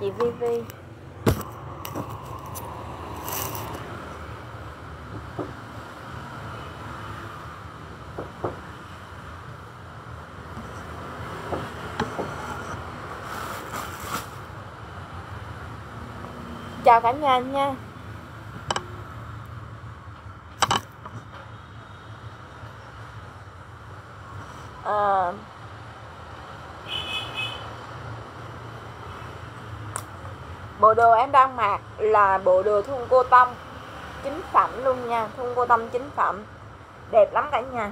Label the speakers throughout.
Speaker 1: chị Vi Vi chào cả nhà nha à, bộ đồ em đang mặc là bộ đồ thun cô tâm. Chính phẩm luôn nha, thun cô tâm chính phẩm. Đẹp lắm cả nhà.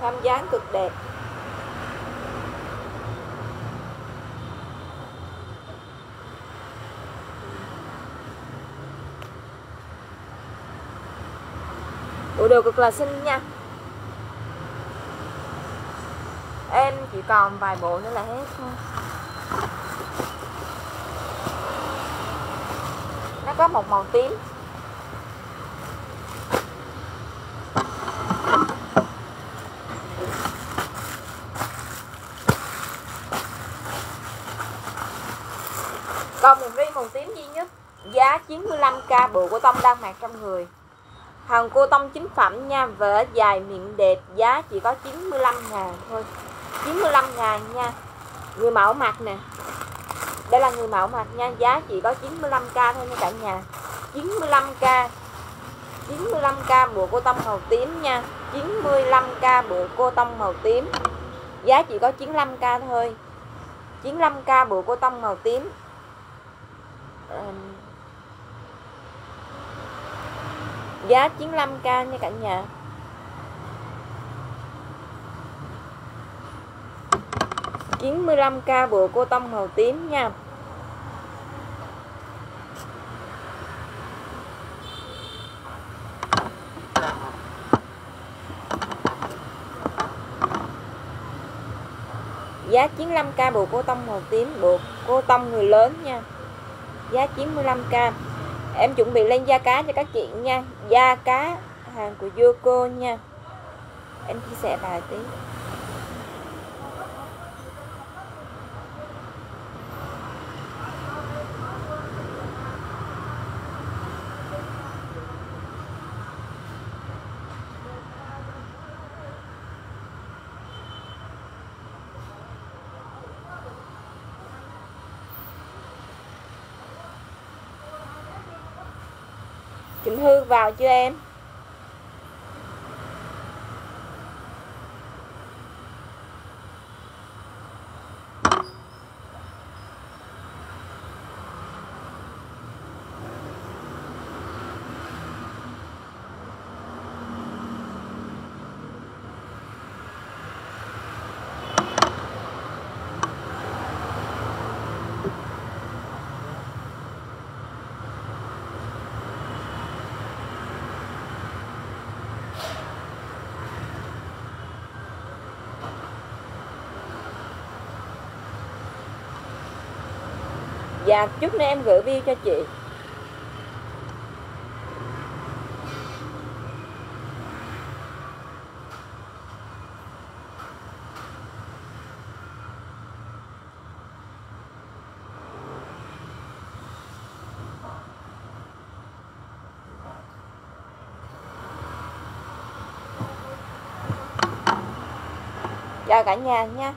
Speaker 1: Tham dáng cực đẹp. Bộ đồ cực là xinh nha em chỉ còn vài bộ nữa là hết. Thôi nó có một màu tím. Còn một ri màu tím duy nhất, giá 95k bộ của tông đang mặc trong người. Hàng cô tông chính phẩm nha vỡ dài miệng đẹp, giá chỉ có 95 ngàn thôi. 95 ngàn nha. Người mẫu mặt nè. Đây là người mẫu mặt nha. Giá chỉ có 95k thôi nha cả nhà. 95k 95k bộ cô tông màu tím nha. 95k bộ cô tông màu tím. Giá chỉ có 95k thôi. 95k bộ cô tông màu tím. Giá 95k nha cả nhà. Chín mươi lăm k bộ cô tông màu tím nha. Giá 95k bộ cô tông màu tím bộ cô tông người lớn nha. Giá 95k em chuẩn bị lên da cá cho các chị nha. Da cá, hàng của Yoko nha. Em chia sẻ bài tí. Vào chưa em? Dạ chút nữa em gửi view cho chị. Chào cả nhà nha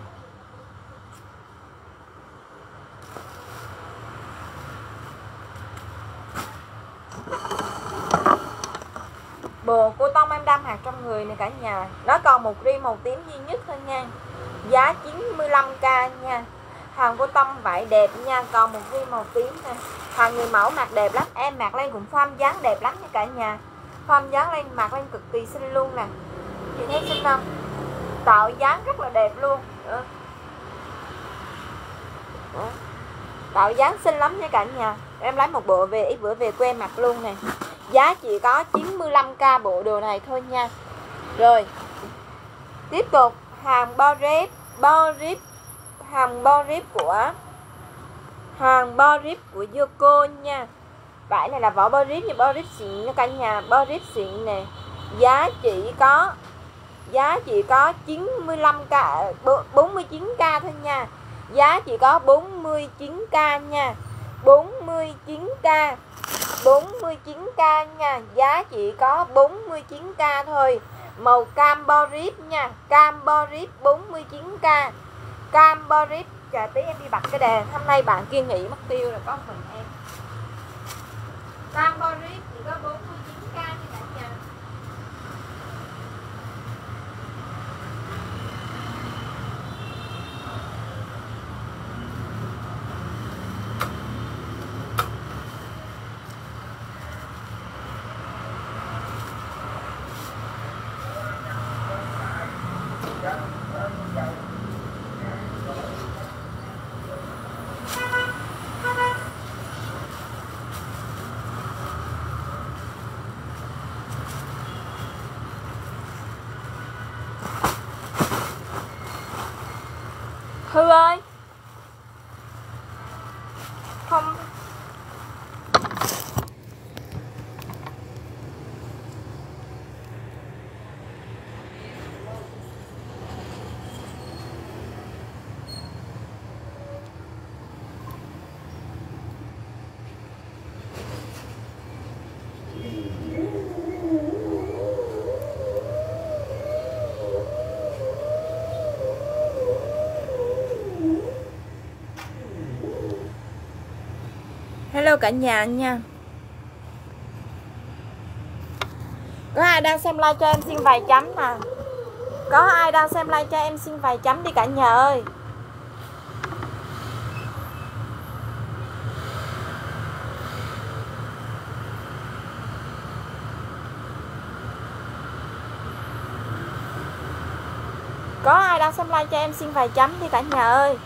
Speaker 1: Bồ cô tông trong người này cả nhà. Nó còn một ri màu tím duy nhất thôi nha. Giá 95k nha. Hàng của tâm vải đẹp nha, Còn một ri màu tím nè. Hàng người mẫu mặc đẹp lắm, Em mặc lên cũng form dáng đẹp lắm nha cả nhà. Form dáng lên, mặc lên cực kỳ xinh luôn nè. Chị thấy xinh không? Tạo dáng rất là đẹp luôn. Ừ. Ừ. Tạo dáng xinh lắm nha cả nhà. Em lấy một bộ về, ít bữa về quê mặc luôn nè. Giá chỉ có 95k bộ đồ này thôi nha. Rồi, Tiếp tục hàng bo rip Bo rip Hàng bo rip của, Hàng bo rip của Yoko nha. Vải này là vỏ bo rip như bo rip xịn nha cả nhà, Bo rip xịn nè. Giá chỉ có, giá chỉ có 95k 49k thôi nha. Giá chỉ có 49k nha. 49k 49k nha. Giá chỉ có 49k thôi. Màu cam borip nha. Cam borip 49k cam borip chờ tí em đi bật cái đèn. Hôm nay bạn kia nghỉ mất tiêu rồi, có mình em. Cam chỉ có 49k nha cả nhà Thư ơi Không Hello cả nhà nha. Có ai đang xem like cho em xin vài chấm nè Có ai đang xem like cho em xin vài chấm đi cả nhà ơi. Có ai đang xem like cho em xin vài chấm đi cả nhà ơi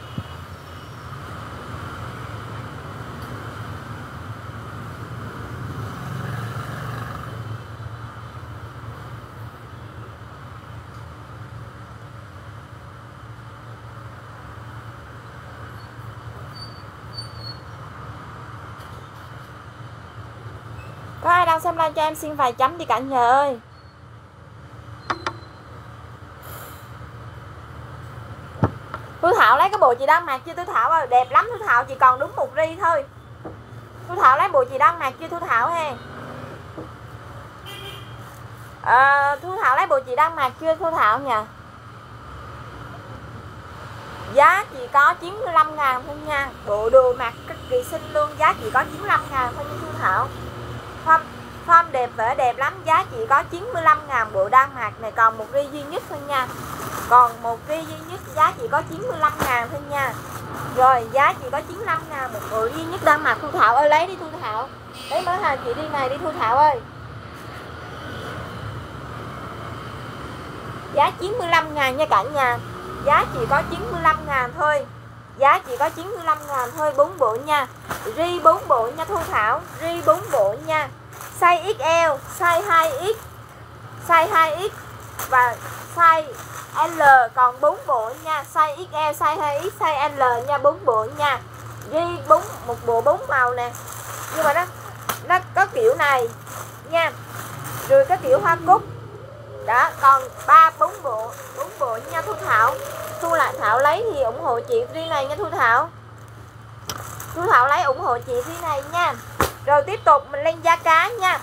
Speaker 1: Có ai cho em xin vài chấm đi cả nhà ơi. Thu Thảo lấy cái bộ chị đang mặc chưa Thu Thảo ơi Đẹp lắm Thu Thảo chỉ còn đúng một ri thôi. Thu Thảo lấy bộ chị đang mặc chưa Thu Thảo he. À, Thu Thảo lấy bộ chị đang mặc chưa Thu Thảo nhỉ Giá chỉ có 95 ngàn thôi nha. Bộ đồ mặc cực kỳ xinh luôn Giá chỉ có 95 ngàn thôi nha Thu Thảo. Form, đẹp vẻ đẹp lắm Giá chỉ có 95 ngàn bộ đan mạc này Còn một ri duy nhất thôi nha. Còn một ri duy nhất giá chỉ có 95 ngàn thôi nha. Rồi giá chỉ có 95 ngàn một bộ duy nhất đan mạc Thu Thảo ơi lấy đi Thu Thảo. Lấy mới hàng chị đi này đi Thu Thảo ơi. Giá 95 ngàn nha cả nhà. Giá chỉ có 95 ngàn thôi. Giá chỉ có 95 ngàn thôi 4 bộ nha. Ri 4 bộ nha Thu Thảo. Ri 4 bộ nha. Size XL Size 2X Size 2X Và size L còn 4 bộ nha. Size XL, size 2X, size L nha 4 bộ nha. Ghi 4, một bộ 4 màu nè. Nhưng mà nó nó có kiểu này nha. Rồi cái kiểu hoa cúc. Đó còn ba bốn bộ bốn bộ nha thu thảo. Thu lại thảo lấy thì ủng hộ chị ri này nha thu thảo. Thu thảo lấy ủng hộ chị ri này nha rồi tiếp tục, mình lên da cá nha.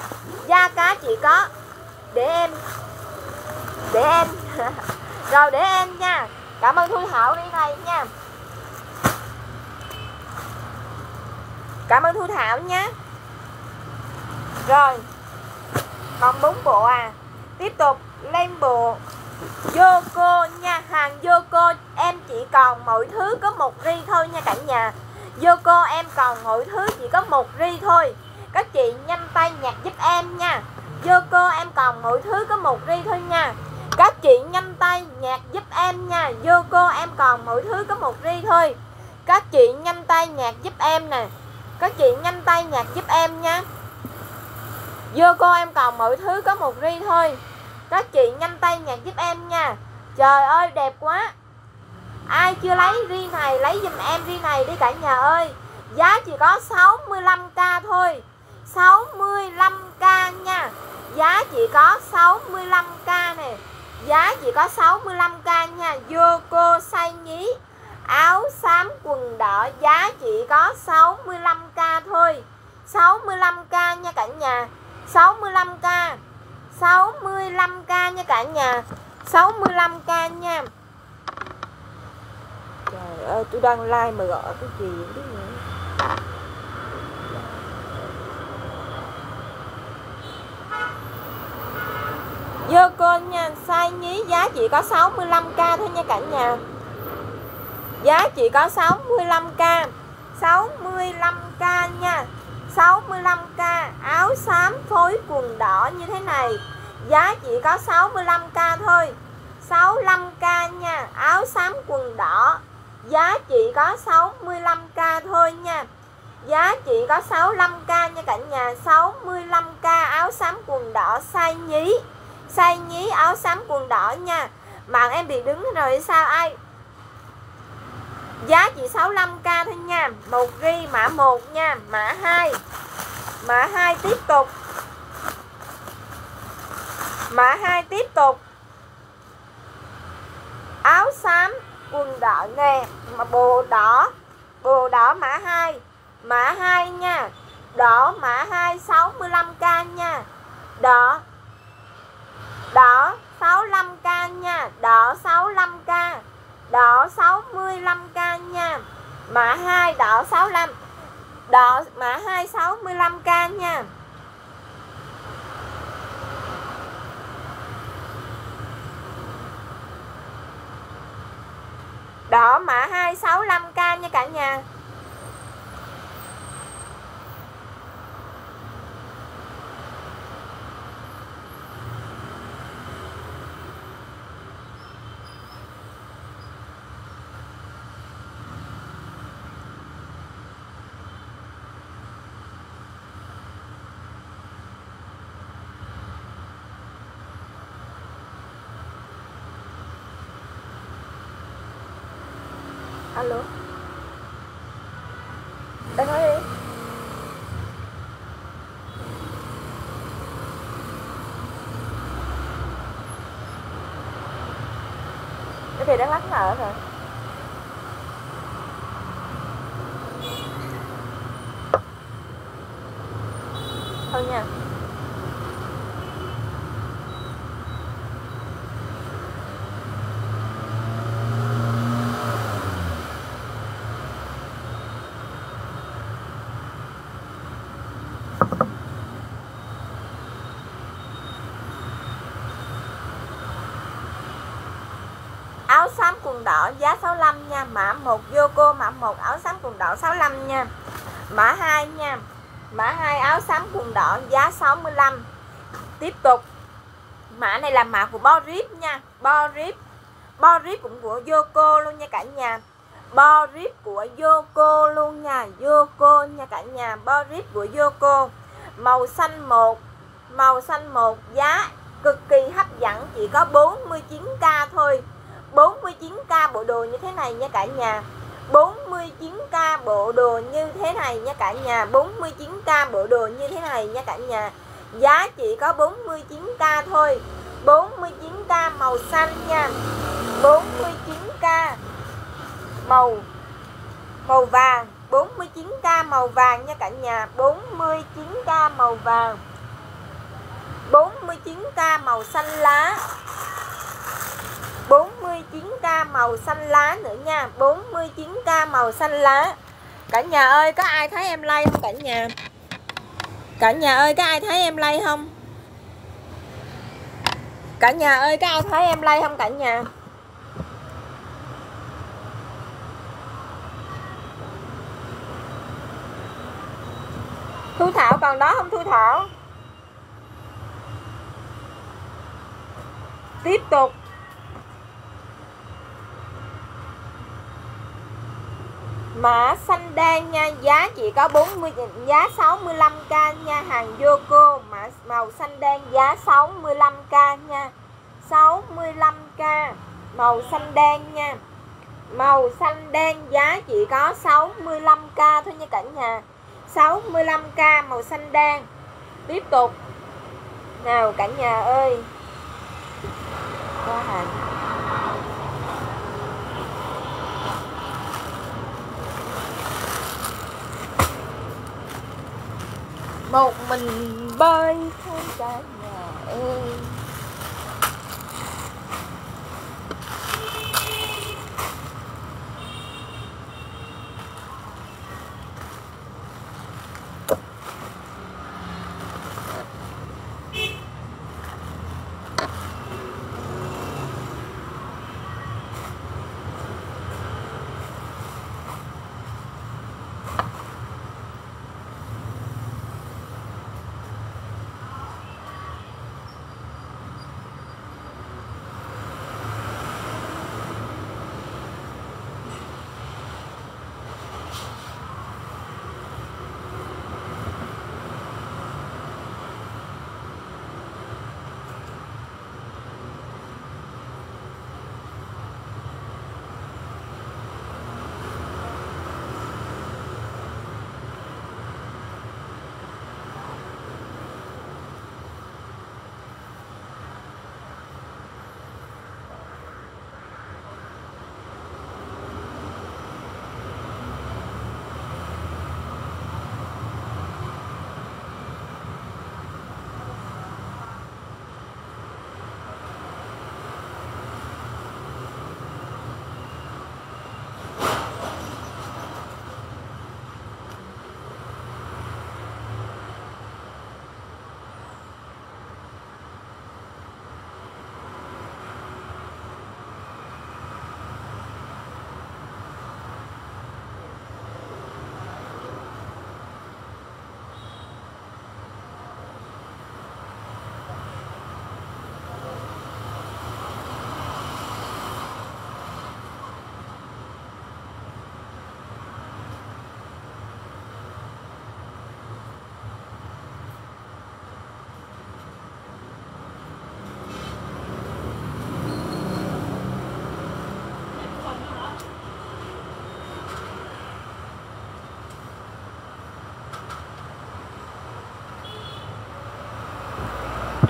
Speaker 1: Da cá chỉ có để em để em. Rồi để em nha. Cảm ơn thu thảo đi thầy nha. Cảm ơn thu thảo nhé rồi, còn bốn bộ à. Tiếp tục, lên bộ Yoko nha. Hàng Yoko, em chỉ còn mọi thứ có một ri thôi nha cả nhà. Yoko em còn mọi thứ chỉ có một ri thôi. Các chị nhanh tay nhặt giúp em nha. Yoko em còn mọi thứ có một ri thôi nha. Các chị nhanh tay nhặt giúp em nha. Yoko em còn mọi thứ có một ri thôi. Các chị nhanh tay nhặt giúp em nè. Các chị nhanh tay nhặt giúp em nha. Yoko em còn mọi thứ có một ri thôi. Các chị nhanh tay nhặt giúp em nha. Trời ơi, đẹp quá. Ai chưa lấy ri này, lấy giùm em ri này đi cả nhà ơi. Giá chỉ có 65k thôi. 65k nha. Giá chỉ có 65k nè. Giá chỉ có 65k nha. Vô cô say nhí. Áo xám quần đỏ, giá chỉ có 65k thôi. 65k nha cả nhà. 65k 65k nha cả nhà. 65k nha à, tôi đang like mà gọi cái gì không biết nữa. Dơ cô nha Sai nhí giá chỉ có 65k thôi nha cả nhà. Giá chỉ có 65k 65k nha. 65k áo xám phối quần đỏ như thế này. Giá chỉ có 65k thôi. 65k nha áo xám quần đỏ giá chỉ có 65k thôi nha. Giá chỉ có 65k nha cả nhà. 65k áo xám quần đỏ size nhí. Size nhí áo xám quần đỏ nha. Bạn em bị đứng rồi sao ai? Giá chỉ 65k thôi nha. Một ghi mã 1 nha. Mã 2 mã 2 tiếp tục. Mã 2 tiếp tục. Áo xám quần đỏ nè mà bồ đỏ. Bồ đỏ mã 2 mã 2 nha. Đỏ mã 2 65k nha. Đỏ. Đỏ 65k nha. Đỏ 65k đỏ 65k nha. Mã 2 đỏ 65 đỏ, mã 2 65k nha. Đỏ mã 265k nha cả nhà. Alo? Đang nói đi. Cái thì đang lắc nở rồi thôi nha áo xám quần đỏ giá 65 nha. Mã 1 Yoko mã 1 áo xám quần đỏ 65 nha. Mã 2 nha. Mã 2 áo xám quần đỏ giá 65 tiếp tục. Mã này là mã của bo rip nha. Bo rip bo rip cũng của Yoko luôn nha cả nhà. Bo rip của Yoko luôn nha. Yoko nha cả nhà. Bo rip của Yoko màu xanh 1 màu xanh 1 giá cực kỳ hấp dẫn. Chỉ có 49k thôi. 49k bộ đồ như thế này nha cả nhà. 49k bộ đồ như thế này nha cả nhà. 49k bộ đồ như thế này nha cả nhà. Giá chỉ có 49k thôi. 49k màu xanh nha. 49k màu màu vàng. 49k màu vàng nha cả nhà. 49k màu vàng. 49k màu xanh lá. 49k màu xanh lá nữa nha. 49k màu xanh lá. Cả nhà ơi, có ai thấy em like không cả nhà? Cả nhà ơi, có ai thấy em like không? Cả nhà ơi, có ai thấy em like không cả nhà? Thu Thảo còn đó không, Thu Thảo? Tiếp tục. Mã xanh đen nha, giá chỉ có 40 giá 65k nha, hàng Yoko mã màu xanh đen giá 65k nha. 65k màu xanh đen nha. Màu xanh đen giá chỉ có 65k thôi nha cả nhà. 65k màu xanh đen. Tiếp tục. Nào cả nhà ơi. qua hàng một mình bơi không cả nhà ơi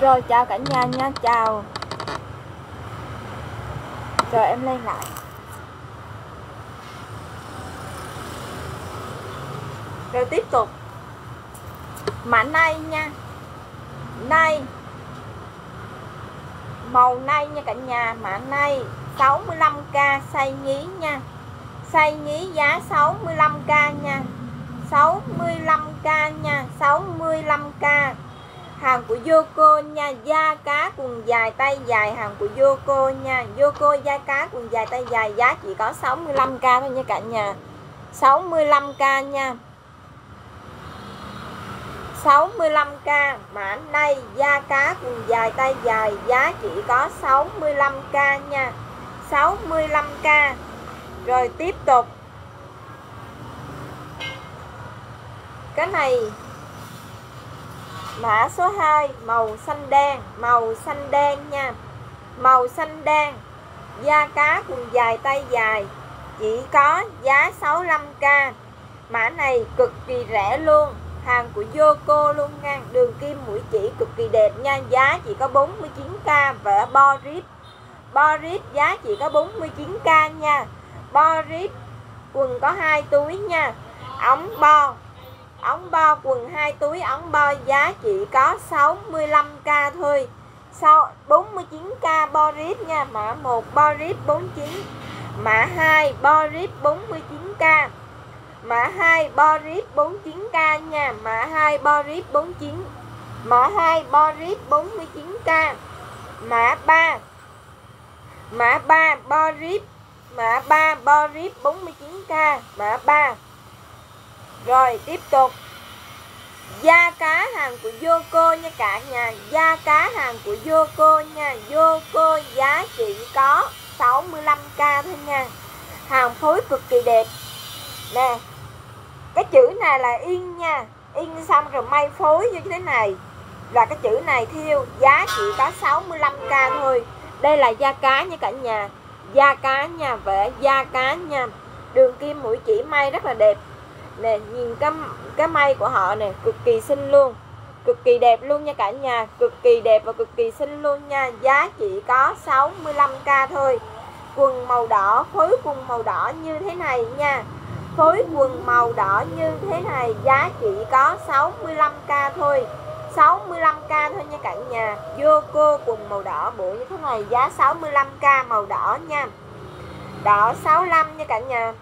Speaker 1: Rồi chào cả nhà nha, chào. Rồi em lên lại. Rồi tiếp tục. Mã nay nha Nay Màu nay nha cả nhà Mã nay 65k xay nhí nha. Xay nhí giá 65k nha 65k nha 65k hàng của Yoko nha, da cá quần dài tay dài. Hàng của Yoko nha, Yoko da cá quần dài tay dài. Giá chỉ có 65k thôi nha cả nhà. 65k nha. 65k mã này da cá quần dài tay dài. Giá chỉ có 65k nha. 65k rồi tiếp tục. Cái này Mã số 2 màu xanh đen, màu xanh đen nha. Màu xanh đen. Da cá quần dài tay dài. Chỉ có giá 65k. Mã này cực kỳ rẻ luôn. Hàng của Yoko luôn nha. Đường kim mũi chỉ cực kỳ đẹp nha. Giá chỉ có 49k và Bo rip giá chỉ có 49k nha. Bo rip quần có hai túi nha. Ống bo ống bo quần 2 túi ống bo giá chỉ có 65k thôi. Sau 49k Boris nha, mã 1 Boris 49 mã 2 Boris 49k mã 2 Boris 49k nha, mã 2 Boris 49 mã 2 Boris 49k mã 3 mã 3 Boris mã 3 Boris 49k mã 3 rồi, tiếp tục. Da cá hàng của Yoko nha cả nhà. Da cá hàng của Yoko nha. Yoko giá chỉ có 65k thôi nha. Hàng phối cực kỳ đẹp. Nè, Cái chữ này là in nha. In xong rồi may phối như thế này. Là cái chữ này thiêu, Giá chỉ có 65k thôi. Đây là da cá nha cả nhà. Da cá nha, vẽ da cá nha. Đường kim mũi chỉ may rất là đẹp nè, nhìn cái cái may của họ nè, cực kỳ xinh luôn. Cực kỳ đẹp luôn nha cả nhà, cực kỳ đẹp và cực kỳ xinh luôn nha. Giá chỉ có 65k thôi. Quần màu đỏ phối quần màu đỏ như thế này nha. Phối quần màu đỏ như thế này, giá chỉ có 65k thôi. 65k thôi nha cả nhà. Vô cô quần màu đỏ bộ như thế này, giá 65k màu đỏ nha. Đỏ 65 nha cả nhà.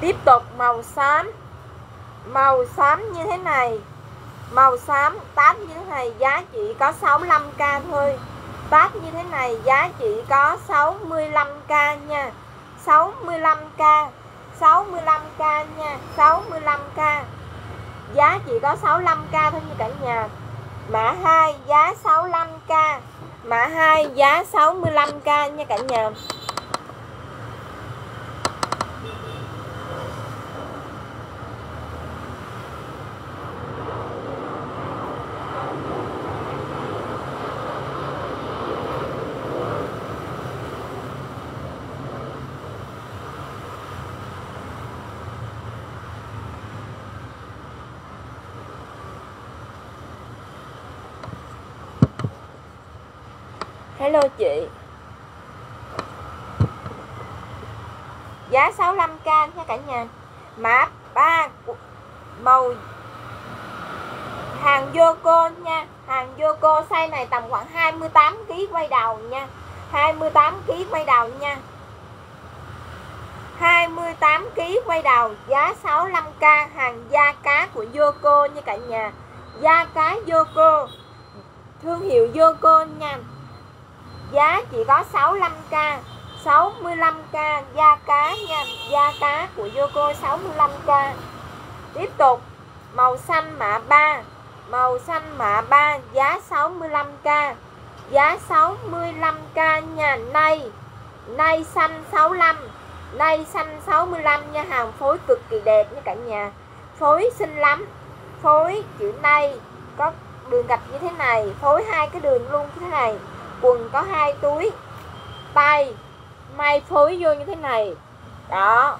Speaker 1: Tiếp tục, màu xám. Màu xám như thế này. Màu xám tát như thế này, giá chỉ có 65k thôi. Tát như thế này, giá chỉ có 65k nha. 65k 65k nha. 65k giá chỉ có 65k thôi như cả nhà mã 2 giá 65k mã 2 giá 65k nha cả nhà. Hello chị? Giá 65k nha cả nhà. Mã 3 Màu Hàng Yoko nha. Hàng Yoko size này tầm khoảng 28kg quay đầu nha. 28kg quay đầu nha. 28kg quay đầu. Giá 65k Hàng da cá của Yoko nha cả nhà. Da cá Yoko. Thương hiệu Yoko cô nha giá chỉ có 65k 65k da cá nha, da cá của Yoko 65k tiếp tục, màu xanh mã 3 màu xanh mã 3 giá 65k giá 65k nhà nay nay xanh 65 nay xanh 65 nha. Hàng phối cực kỳ đẹp nha cả nhà. Phối xinh lắm, phối chữ nay có đường gạch như thế này, phối hai cái đường luôn như thế này quần có hai túi, tay, may phối vô như thế này. Đó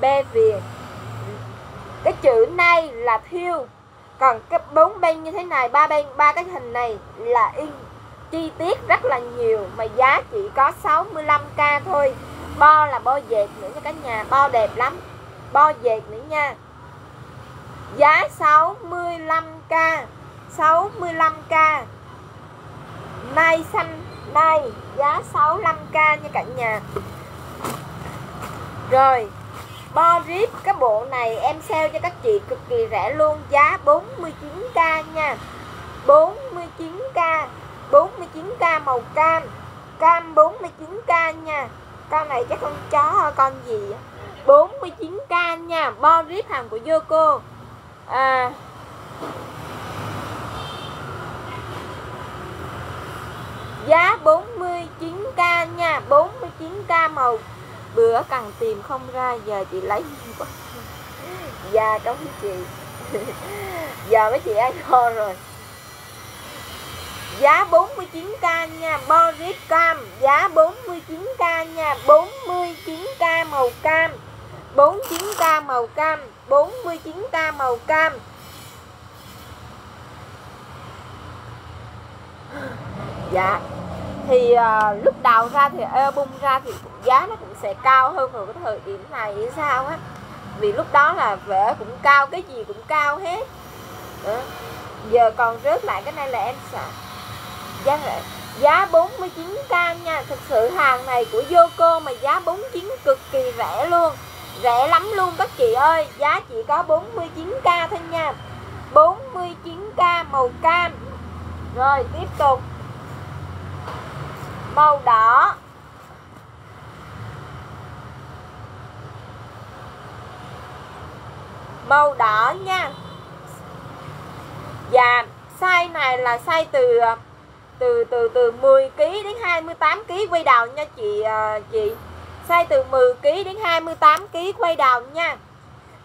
Speaker 1: be viền. Cái chữ nay là thiêu. Còn cái bốn bên như thế này, ba bên, ba cái hình này là in. Chi tiết rất là nhiều, mà giá chỉ có 65k thôi. Bo là bo dệt nữa nha cả nhà, bo đẹp lắm. Bo dệt nữa nha. Giá 65k 65k nay xanh nay giá 65k nha cả nhà. Rồi bo rip cái bộ này em sale cho các chị cực kỳ rẻ luôn, giá 49k nha. 49k 49k màu cam cam 49k nha. Con này chắc con chó con gì 49k nha bo rip hàng của Yoko. À giá 49k nha 49k màu bữa cần tìm không ra, giờ chị lấy dạ cảm ơn chị. Giờ mấy chị ăn kho rồi. Giá 49k nha, Boris cam. Giá 49k nha 49k màu cam. 49k màu cam 49k màu cam dạ. Thì uh, lúc đầu ra thì album ra thì giá nó cũng sẽ cao hơn vào cái thời điểm này hay sao á. Vì lúc đó là vẽ cũng cao cái gì cũng cao hết. Đó. giờ còn rớt lại cái này là em sợ. Giá giá 49k nha. Thực sự hàng này của Yoko mà giá 49 cực kỳ rẻ luôn. Rẻ lắm luôn các chị ơi. Giá chỉ có 49k thôi nha. 49k màu cam. Rồi tiếp tục màu đỏ. Màu đỏ nha. Và size này là size từ từ từ từ 10 kg đến 28 kg quay đầu nha chị à, chị. Size từ 10 kg đến 28 kg quay đầu nha.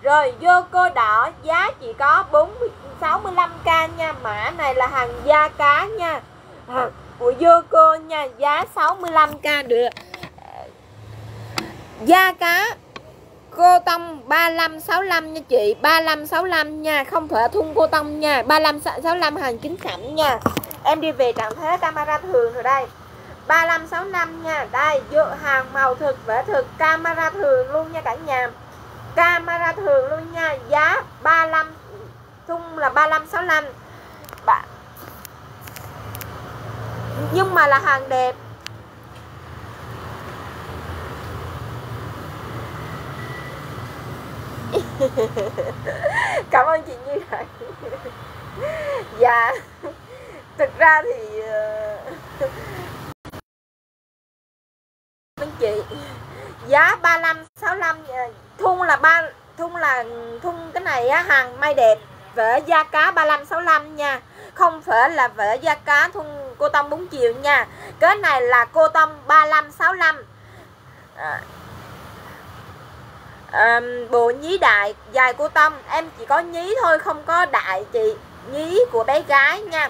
Speaker 1: Rồi, vô cô đỏ, giá chỉ có 40 65k nha. Mã này là hàng da cá nha của Yoko nha, giá 65k được. Da cá, cô tông 3565 nha chị 3565 nha, không phải thun cô tông nha. 3565 hàng chính phẩm nha. Em đi về trạng thế, camera thường rồi đây. 3565 nha, đây, vô hàng màu thực, vẽ thực, camera thường luôn nha cả nhà. Camera thường luôn nha, giá 35 thun là 3565 bạn nhưng mà là hàng đẹp. Cảm ơn chị như vậy dạ. Thực ra thì ờ, bên chị, giá 35 65 ờ, thun là ba, thun là, thun cái này á, hàng may đẹp. Vẽ da cá 35 65 nha không phải là vẽ da cá thun cô tông 4 chiều nha. Cái này là cô tông 35 65 à, à, bộ nhí đại dài cô tông em chỉ có nhí thôi không có đại chị nhí của bé gái nha.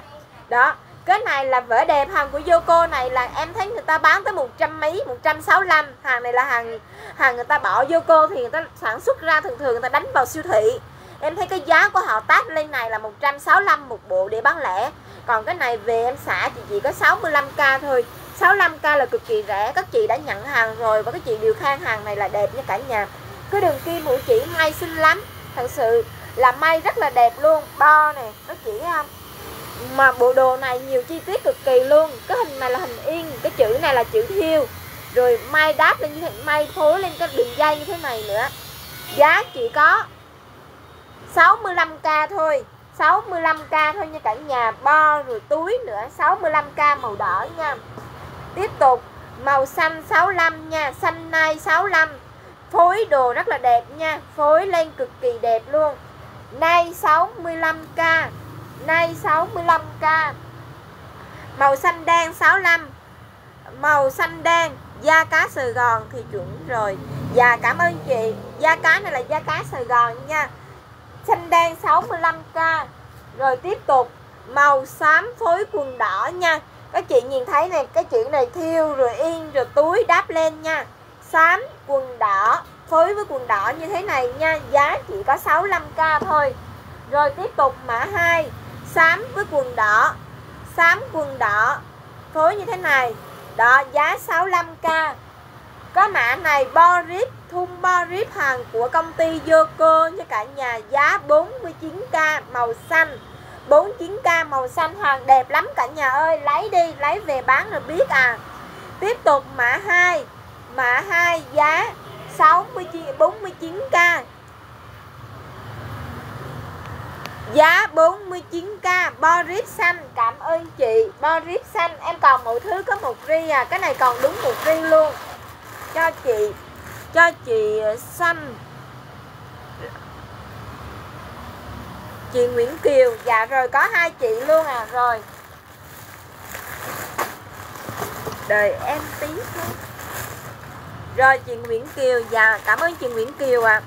Speaker 1: Đó cái này là vẽ đẹp hàng của Yoko này là em thấy người ta bán tới một trăm mấy 165 hàng này là hàng hàng người ta bỏ Yoko thì người ta sản xuất ra thường thường người ta đánh vào siêu thị em thấy cái giá của họ tát lên này là 165 một bộ để bán lẻ. Còn cái này về em xả chị chỉ có 65k thôi. 65k là cực kỳ rẻ, các chị đã nhận hàng rồi và các chị đều khang hàng này là đẹp nha cả nhà. Cái đường kim mũi chỉ may xinh lắm. Thật sự là may rất là đẹp luôn, bo này các chị thấy không mà bộ đồ này nhiều chi tiết cực kỳ luôn. Cái hình này là hình yên cái chữ này là chữ thiêu. Rồi may đáp lên như thế, may phối lên cái đường dây như thế này nữa. Giá chỉ có 65k thôi. 65k thôi nha cả nhà. Bo rồi túi nữa. 65k màu đỏ nha. Tiếp tục. Màu xanh 65 nha. Xanh nai 65 phối đồ rất là đẹp nha. Phối lên cực kỳ đẹp luôn. Nay 65k nay 65k màu xanh đen 65 màu xanh đen. Da cá Sài Gòn thì chuẩn rồi. Và cảm ơn chị. Da cá này là da cá Sài Gòn nha xanh đen 65k rồi tiếp tục, màu xám phối quần đỏ nha. Các chị nhìn thấy này, cái chuyện này thiêu rồi yên rồi túi đáp lên nha. Xám quần đỏ, phối với quần đỏ như thế này nha, giá chỉ có 65k thôi. Rồi tiếp tục, mã 2 xám với quần đỏ. Xám quần đỏ phối như thế này. Đó, giá 65k có mã này, bo rip thun Boris hàng của công ty Yoko cho cả nhà, giá 49k màu xanh. 49k màu xanh hàng đẹp lắm cả nhà ơi, lấy đi, lấy về bán rồi biết à. Tiếp tục mã 2 mã 2 giá 69 49k Giá 49k Boris xanh, Cảm ơn chị. Boris xanh, Em còn một thứ có một ri à Cái này còn đúng một ri luôn. Cho chị. Cho chị ờ, xanh. Chị Nguyễn Kiều. Dạ rồi, có hai chị luôn à. Rồi. Đợi em tí thôi Rồi, chị Nguyễn Kiều. Dạ cảm ơn chị Nguyễn Kiều ạ. À.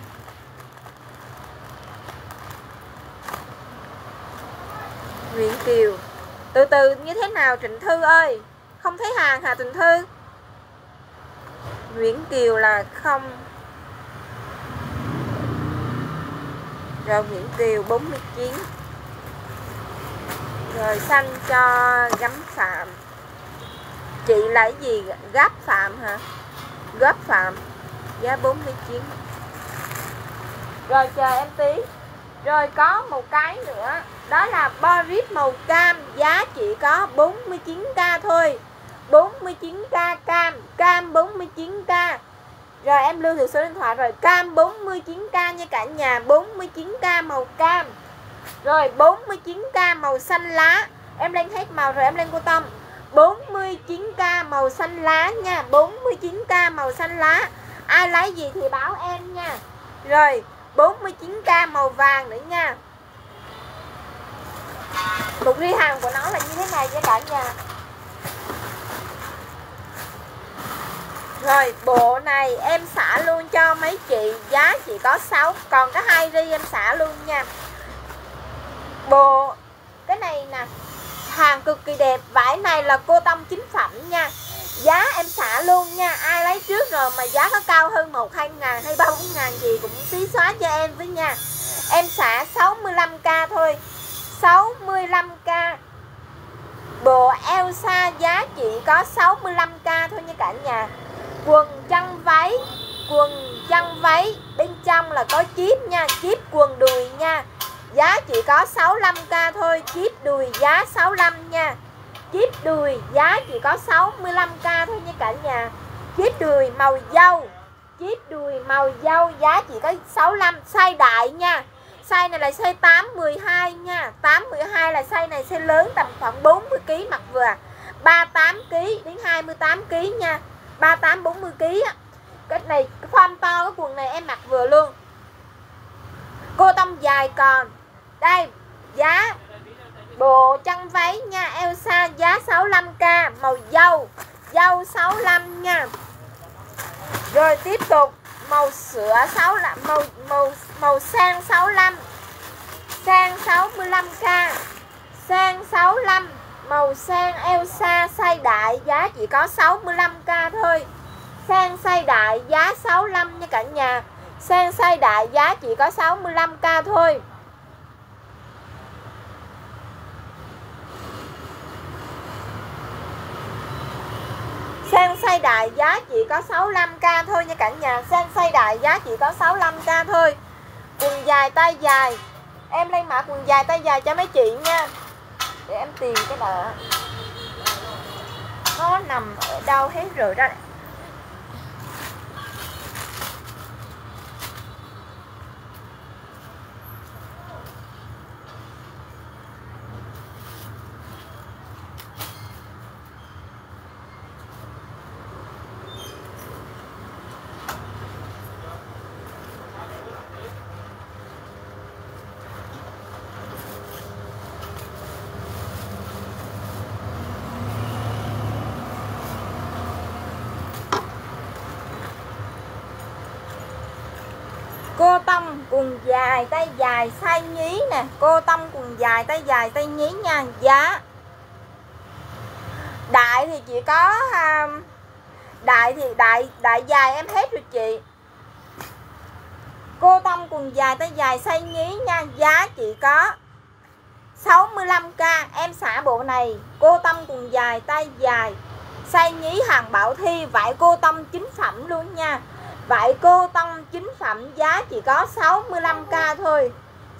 Speaker 1: Nguyễn Kiều. Từ từ, như thế nào Trịnh Thư ơi? Không thấy hàng hả Trịnh Thư? Nguyễn Kiều là không. Rồi Nguyễn Kiều 49 Rồi xanh cho gắm phạm. Chị lấy gì? Gáp phạm hả? Gấp phạm. Giá 49 Rồi chờ em tí. Rồi có một cái nữa. Đó là Boris màu cam. Giá chỉ có 49k thôi. 49k cam cam 49k rồi em lưu được số điện thoại rồi. Cam 49k nha cả nhà 49k màu cam. Rồi 49k màu xanh lá. Em lên hết màu rồi em lên cô tâm. 49k màu xanh lá nha 49k màu xanh lá. Ai lấy gì thì báo em nha. Rồi 49k màu vàng nữa nha. Một ri hàng của nó là như thế này nha cả nhà. Rồi, bộ này em xả luôn cho mấy chị. Giá chỉ có 6 còn cái hai ri em xả luôn nha. Bộ, cái này nè, hàng cực kỳ đẹp. Vải này là cô tông chính phẩm nha. Giá em xả luôn nha. Ai lấy trước rồi mà giá có cao hơn một, hai ngàn hay ba, bốn ngàn gì cũng xí xóa cho em với nha. Em xả 65k thôi. 65k bộ Elsa giá chỉ có 65k thôi nha cả nhà quần chăn váy, quần chăn váy. Bên trong là có chip nha chip quần đùi nha. Giá chỉ có 65k thôi chip đùi giá 65 nha. Chip đùi giá chỉ có 65k thôi nha cả nhà. Chip đùi màu dâu chip đùi màu dâu giá chỉ có 65 size đại nha. Size này là size 8 12 nha. 8 12 là size này size lớn tầm khoảng 40 kg mặc vừa à. 38 kg đến 28 kg nha. 38 40 kg á. Cái này, cái form to, cái quần này em mặc vừa luôn. Cô tông dài còn. Đây, giá bộ chân váy nha Elsa giá 65k màu dâu dâu 65 nha. Rồi tiếp tục, màu sữa 6 màu màu màu sang 65 sang 65k sang 65 màu sang Elsa size đại giá chỉ có 65k thôi. Sang size đại giá 65 nha cả nhà. Sang size đại giá chỉ có 65k thôi. Sang size đại giá chỉ có 65k thôi nha cả nhà. Sang size đại giá chỉ có 65k thôi. Quần dài tay dài. Em lên mã quần dài tay dài cho mấy chị nha. Để em tìm cái đó Nó nằm ở đâu hết rồi đó. Cô tâm quần dài tay dài size nhí nè. Cô tâm quần dài tay dài tay nhí nha. Giá đại thì chỉ có à, đại thì đại đại dài em hết rồi chị. Cô tâm quần dài tay dài size nhí nha. Giá chỉ có 65k em xả bộ này. Cô tâm quần dài tay dài size nhí hàng bảo thi. Vải cô tâm chính phẩm luôn nha vậy cô tông chính phẩm giá chỉ có 65k thôi.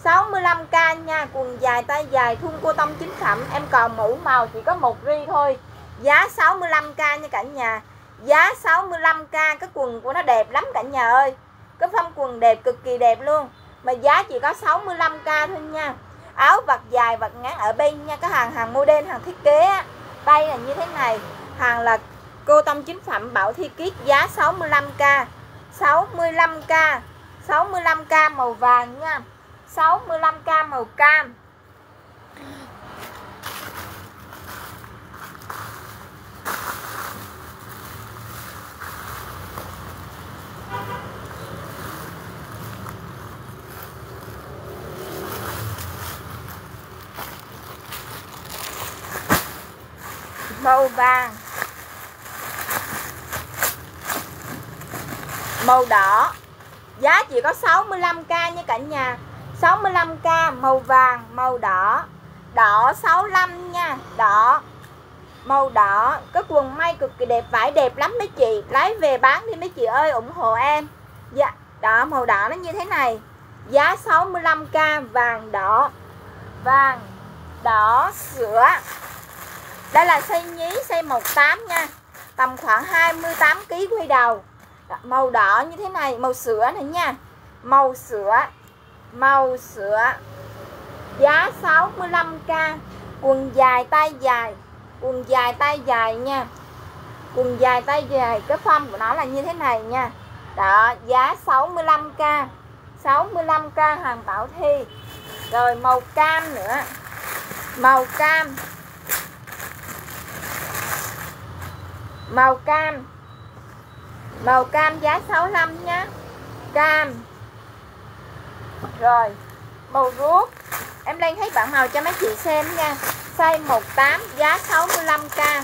Speaker 1: 65k nha, Quần dài, tay dài, thun cô tông chính phẩm, Em còn mũ màu chỉ có một ri thôi. Giá 65k nha cả nhà. Giá 65k Cái quần của nó đẹp lắm cả nhà ơi. Cái phong quần đẹp, cực kỳ đẹp luôn. Mà giá chỉ có 65k thôi nha. Áo vật dài vật ngắn ở bên nha, Cái hàng hàng model, hàng thiết kế á. Tay là như thế này. Hàng là cô tông chính phẩm bảo thi kiết, giá 65k 65k 65k màu vàng nha. 65k màu cam. Màu vàng. Màu đỏ. Giá chỉ có 65k nha cả nhà. 65k màu vàng, màu đỏ. Đỏ 65 nha, đỏ. Màu đỏ, cái quần may cực kỳ đẹp, vải đẹp lắm mấy chị. Lấy về bán đi mấy chị ơi, ủng hộ em. Dạ đỏ, màu đỏ nó như thế này. Giá 65k vàng, đỏ. Vàng, đỏ, sữa. Đây là xây nhí xây 18 nha. Tầm khoảng 28 kg quay đó, màu đỏ như thế này màu sữa này nha. Màu sữa màu sữa. Giá 65k quần dài tay dài. Quần dài tay dài nha. Quần dài tay dài. Cái form của nó là như thế này nha. Đó giá 65k 65k hàng bảo thi. Rồi màu cam nữa. Màu cam. Màu cam. Màu cam giá 65 nhá. Cam. Rồi, Màu ruốc. Em lên thấy bạn màu cho mấy chị xem nha. Size 18 giá 65k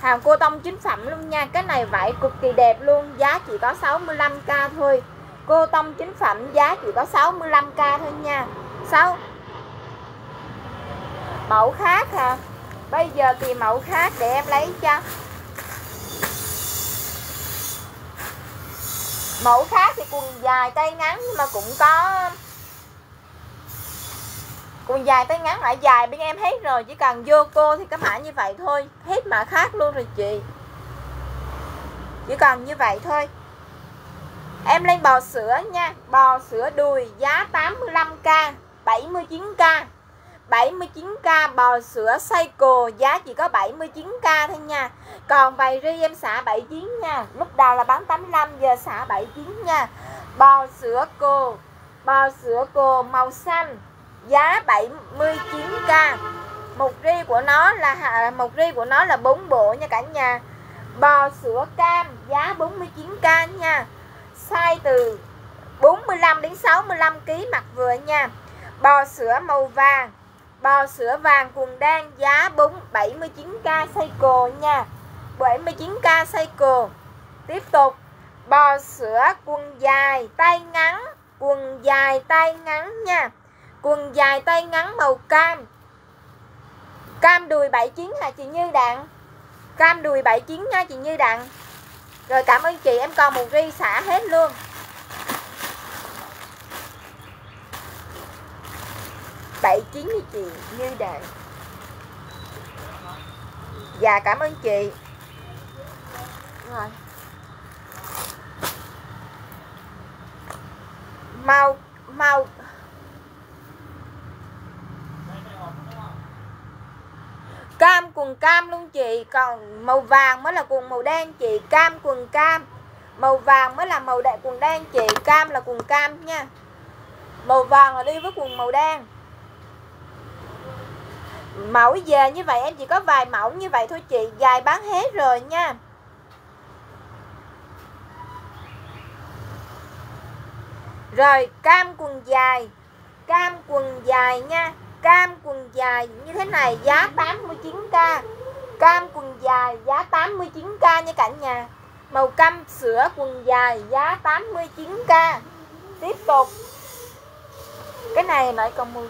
Speaker 1: Hàng cô tông chính phẩm luôn nha. Cái này vải cực kỳ đẹp luôn. Giá chỉ có 65k thôi. Cô tông chính phẩm, giá chỉ có 65k thôi nha. 6 Mẫu khác hả? À? Bây giờ thì mẫu khác để em lấy cho. Mẫu khác thì quần dài tay ngắn Nhưng mà cũng có Quần dài tay ngắn lại dài bên em hết rồi, Chỉ cần vô cô thì cái mã như vậy thôi, Hết mã khác luôn rồi chị. Chỉ cần như vậy thôi. Em lên bò sữa nha, Bò sữa đùi giá 85k 79k 79k bò sữa cycle, giá chỉ có 79k thôi nha. Còn vài ri em xả 79 nha, Lúc đầu là bán 85 giờ xả 79 nha. Bò sữa cô, Bò sữa cô màu xanh, giá 79k một ri của nó là một ri của nó là 4 bộ nha cả nhà. Bò sữa cam, giá 49k nha. Size từ 45 đến 65 kg mặt vừa nha. Bò sữa màu vàng bò sữa vàng quần đen giá 4 79k cycle nha. 79k cycle tiếp tục. Bò sữa quần dài tay ngắn. Quần dài tay ngắn nha. Quần dài tay ngắn màu cam. Cam đùi 79 hả chị Như Đặng? Cam đùi 79 nha chị Như Đặng. Rồi cảm ơn chị, em còn một ri xả hết luôn. Bảy chín với chị, Như Đặng Dạ cảm ơn chị. Rồi. Màu Màu cam quần cam luôn chị, còn màu vàng mới là quần màu đen chị. Cam quần cam. Màu vàng mới là màu đại quần đen chị. Cam là quần cam nha. Màu vàng là đi với quần màu đen mẫu về như vậy, em chỉ có vài mẫu như vậy thôi chị, dài bán hết rồi nha. Rồi, cam quần dài, cam quần dài nha, Cam quần dài như thế này, giá 89k Cam quần dài, giá 89k nha cả nhà. Màu cam sữa quần dài, giá 89k Tiếp tục. Cái này lại còn mùi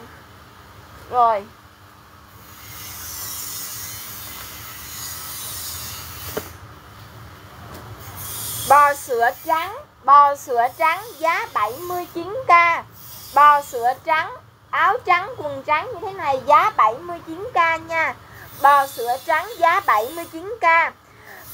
Speaker 1: Rồi. Bò sữa trắng, Bò sữa trắng giá 79k Bò sữa trắng, áo trắng, quần trắng như thế này giá 79k nha. Bò sữa trắng giá 79k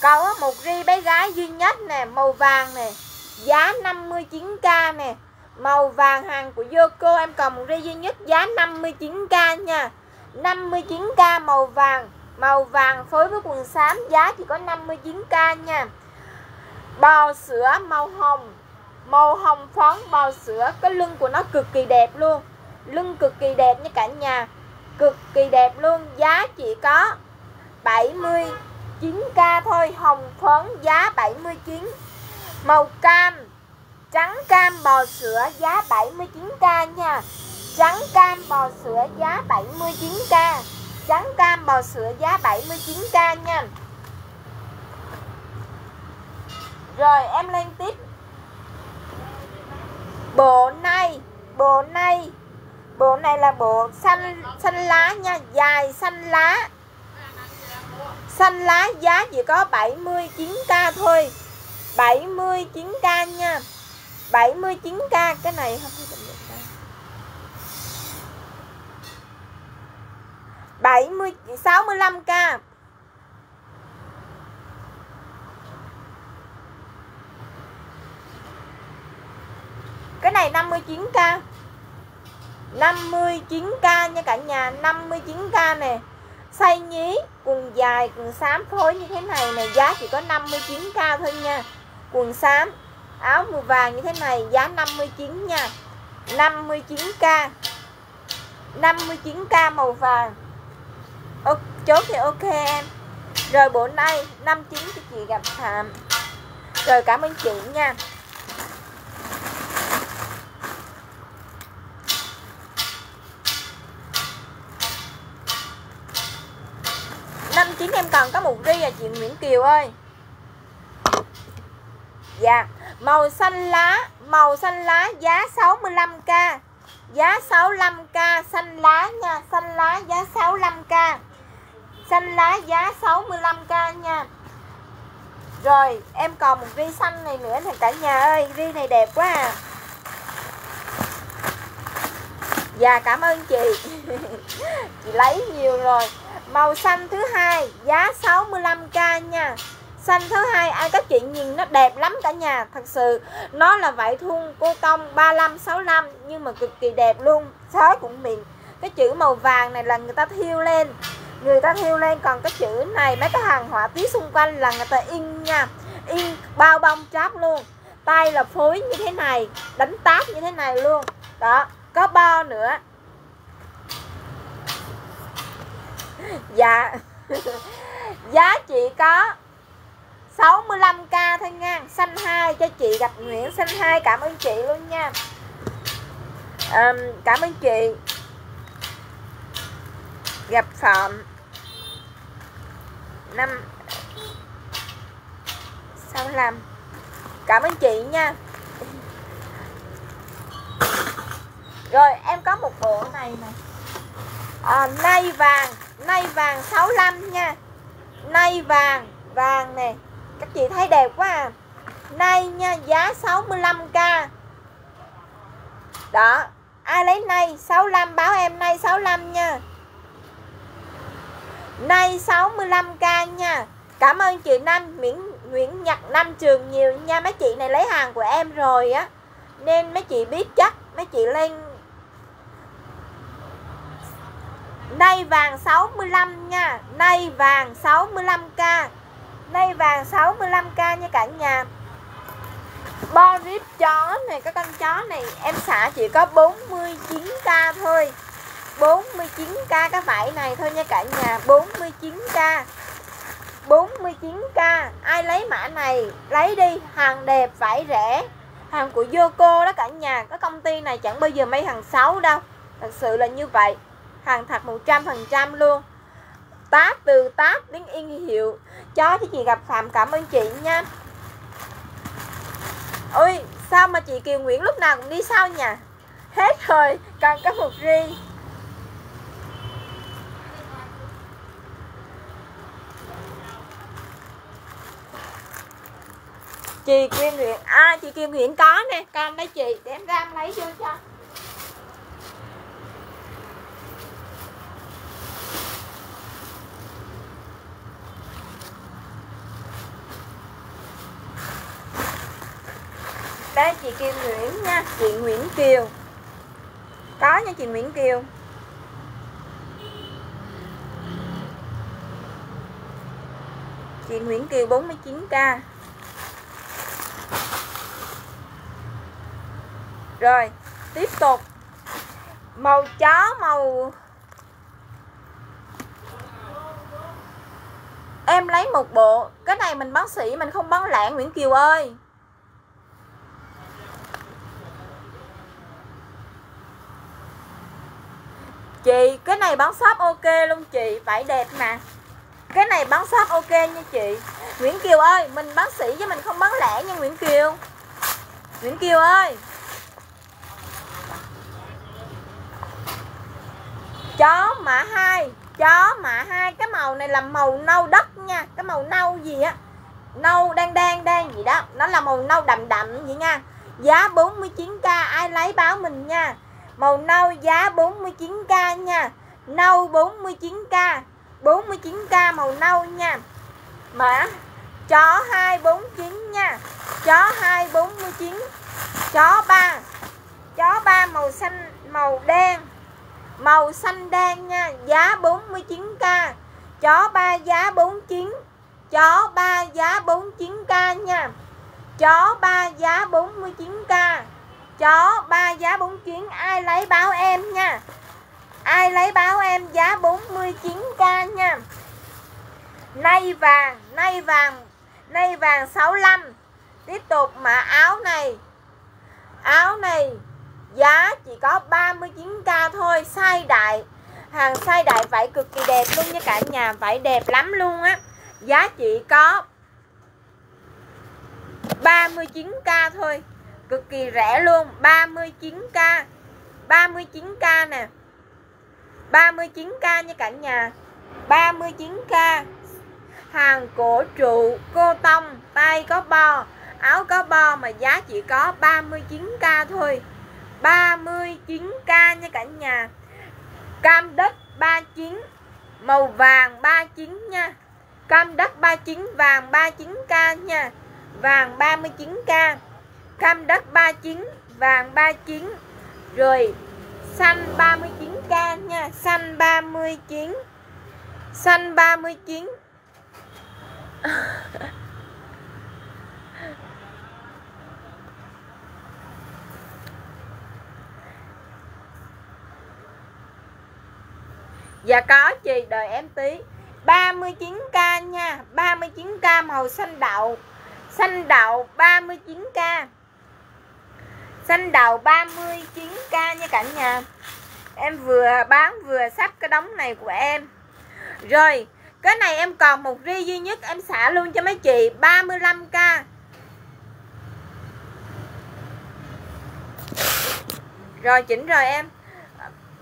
Speaker 1: Có một ri bé gái duy nhất nè, màu vàng nè, giá 59k nè. Màu vàng hàng của Yoko em còn một ri duy nhất giá 59k nha. 59k màu vàng. Màu vàng phối với quần xám giá chỉ có 59k nha bò sữa màu hồng. Màu hồng phấn bò sữa. Cái lưng của nó cực kỳ đẹp luôn. Lưng cực kỳ đẹp nha cả nhà. Cực kỳ đẹp luôn. Giá chỉ có 79k thôi. Hồng phấn, giá 79 màu cam. Trắng cam bò sữa, giá 79k nha. Trắng cam bò sữa, giá 79k trắng cam bò sữa, giá 79k nha. Rồi, em lên tiếp. Bộ này Bộ này. Bộ này là bộ xanh xanh lá nha, Dài xanh lá. Xanh lá giá chỉ có 79k thôi. 79k nha. 79k Cái này không có 70 65k cái này 59k 59k nha cả nhà 59k nè. Xay nhí quần dài quần xám phối như thế này này giá chỉ có 59k thôi nha. Quần xám áo màu vàng như thế này giá 59 nha. 59k 59k màu vàng. Ô, chốt thì ok em. Rồi bộ nay 59 cho chị gặp Phạm rồi cảm ơn chị nha. Năm chín em còn có một ri à chị Nguyễn Kiều ơi. Dạ Màu xanh lá, Màu xanh lá giá 65k Giá 65k Xanh lá nha, Xanh lá giá 65k Xanh lá giá 65k nha. Rồi, em còn một ri xanh này nữa nè cả nhà ơi, Ri này đẹp quá à. Dạ cảm ơn chị. Chị lấy nhiều rồi. Màu xanh thứ hai, giá 65k nha. Xanh thứ hai, ai có chuyện nhìn nó đẹp lắm cả nhà. Thật sự, nó là vải thun cô tông 35 65 nhưng mà cực kỳ đẹp luôn. Sới cũng miệng Cái chữ màu vàng này là người ta thiêu lên. Người ta thiêu lên, còn cái chữ này, mấy cái hàng họa tiết xung quanh là người ta in nha. In bao bông chát luôn. Tay là phối như thế này, Đánh táp như thế này luôn. Đó, có bo nữa. Dạ. Giá chỉ có 65k thôi nha. Xanh 2 cho chị gặp Nguyễn. Xanh 2 cảm ơn chị luôn nha. À, Cảm ơn chị. Gặp Phạm. Năm 65 Cảm ơn chị nha. Rồi em có một bộ này nè. Ờ, à, Nay vàng. Nay vàng 65 nha. Nay vàng Vàng nè. Các chị thấy đẹp quá à. Nay nha giá 65k Đó Ai lấy nay 65 báo em nay 65 nha. Nay 65k nha. Cảm ơn chị nam Nguyễn, Nguyễn Nhật nam Trường nhiều nha. Mấy chị này lấy hàng của em rồi á. Nên mấy chị biết chắc Mấy chị lên Nay vàng 65 nha. Nay vàng 65k Nay vàng 65k nha cả nhà. Bo rip chó này Cái con chó này, em xả chỉ có 49k thôi. 49k cái vải này thôi nha cả nhà. 49k 49k Ai lấy mã này, Lấy đi. Hàng đẹp, vải rẻ. Hàng của Yoko đó cả nhà. Cái công ty này chẳng bao giờ mấy hàng xấu đâu. Thật sự là như vậy hàng thật 100% luôn. Táp từ táp đến in hiệu. Cho chị gặp Phạm cảm ơn chị nha. Ôi, sao mà chị Kiều Nguyễn lúc nào cũng đi sau nhỉ? hết rồi, còn có một ri chị Kim Nguyễn à chị Kim Nguyễn có nè, con đây chị để em ra em lấy vô cho. Đây chị Kim Nguyễn nha. Chị Nguyễn Kiều. Có nha chị Nguyễn Kiều. Chị Nguyễn Kiều 49k rồi, tiếp tục. Màu chó màu em lấy một bộ. Cái này mình bán sỉ mình không bán lẻ, Nguyễn Kiều ơi. Chị, cái này bán shop ok luôn chị Vải đẹp mà. Cái này bán shop ok nha chị. Nguyễn Kiều ơi, mình bán sỉ chứ mình không bán lẻ nha Nguyễn Kiều. Nguyễn Kiều ơi. Chó mã 2 Chó mã 2 Cái màu này là màu nâu đất nha Cái màu nâu gì á? Nâu đen đen đen gì đó Nó là màu nâu đậm đậm vậy nha. Giá 49k ai lấy báo mình nha. Màu nâu giá 49k nha. Nâu 49k 49k màu nâu nha. Mã, Chó 249 nha. Chó 249 Chó 3 Chó 3 màu xanh, Màu đen. Màu xanh đen nha, Giá 49k Chó 3 giá 49 Chó 3 giá 49k nha. Chó 3 giá 49k chó, ba giá 49 ai lấy báo em nha. Ai lấy báo em, giá 49k nha. Nay vàng nay vàng nay vàng 65 tiếp tục mà áo này. Áo này, giá chỉ có 39k thôi, size đại. Hàng size đại vải cực kỳ đẹp luôn nha, cả nhà, vải đẹp lắm luôn á. Giá chỉ có 39k thôi cực kỳ rẻ luôn 39k 39k nè. 39k nha cả nhà. 39k hàng cổ trụ, cô tông, tay có bo, áo có bo mà giá chỉ có 39k thôi. 39k nha cả nhà. Cam đất 39 màu vàng 39 nha. Cam đất 39 vàng 39k nha. Vàng 39k cam đất 39 vàng 39 rồi xanh 39k nha, xanh 39 xanh 39 Dạ có chị, đợi em tí. 39k nha 39k màu xanh đậu Xanh đậu 39k Xanh đậu 39k nha cả nhà. Em vừa bán vừa sắp cái đống này của em. Rồi, Cái này em còn một ri duy nhất Em xả luôn cho mấy chị 35k Rồi, chỉnh rồi em.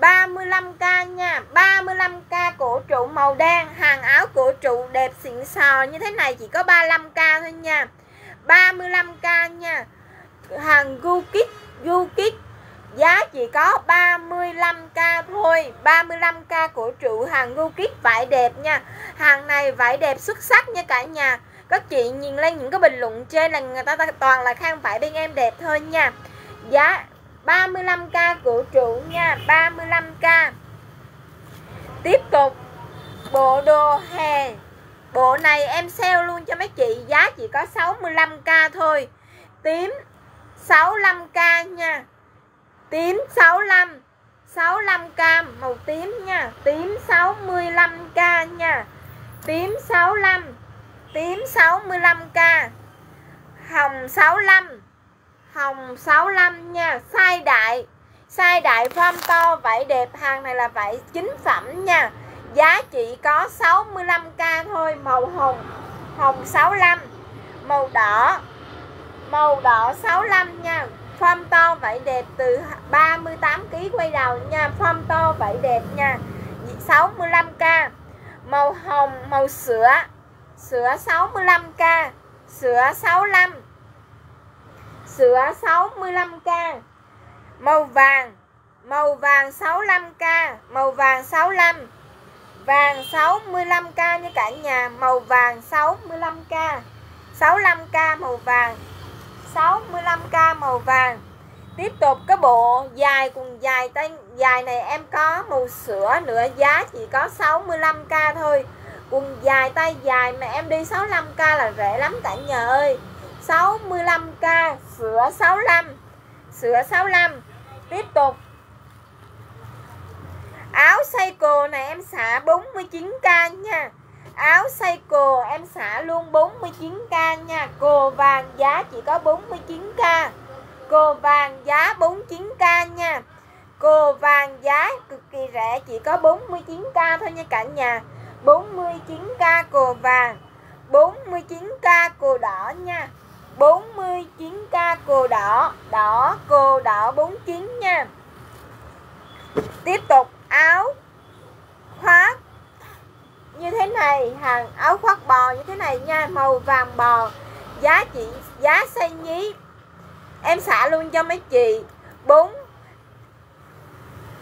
Speaker 1: 35k nha 35k cổ trụ màu đen, Hàng áo cổ trụ đẹp xịn sò như thế này chỉ có 35k thôi nha. 35k nha. Hàng Gukit Gukit Giá chỉ có 35k thôi 35k của trụ hàng Gukit vải đẹp nha. Hàng này vải đẹp xuất sắc nha cả nhà. Các chị nhìn lên những cái bình luận trên là người ta toàn là khen vải bên em đẹp thôi nha. Giá 35k của trụ nha 35k Tiếp tục, Bộ đồ hè. Bộ này em sale luôn cho mấy chị. Giá chỉ có 65k thôi. Tím 65k nha. Tím 65 65k màu tím nha. Tím 65k nha. Tím 65 Tím 65k Hồng 65 hồng 65 nha. Sai đại. Sai đại form to, vải đẹp. Hàng này là vải chính phẩm nha. Giá trị có 65k thôi. Màu hồng. Hồng 65 màu đỏ màu đỏ 65 nha. Form to vải đẹp từ 38kg quay đầu nha. Form to vải đẹp nha. 65k màu hồng, màu sữa. Sữa 65k sữa 65 sữa 65k màu vàng. Màu vàng 65k màu vàng 65 vàng 65k nha cả nhà. Màu vàng 65k 65k màu vàng. 65k màu vàng. Tiếp tục, cái bộ dài cùng dài tay, dài này em có màu sữa nữa, giá chỉ có 65k thôi. Quần dài tay dài mà em đi 65k là rẻ lắm cả nhà ơi. 65k sữa 65 sữa 65 tiếp tục. Áo cycle này em xả 49k nha áo xây Seiko, em xả luôn 49k nha. Cồ vàng giá chỉ có 49k cồ vàng giá 49k nha. Cồ vàng giá cực kỳ rẻ, chỉ có 49k thôi nha cả nhà. 49k cồ vàng 49k cồ đỏ nha. 49k cồ đỏ đỏ cồ đỏ 49 nha. Tiếp tục, áo khoác như thế này, hàng áo khoác bò như thế này nha, màu vàng bò, giá chị giá xây nhí. Em xả luôn cho mấy chị. 4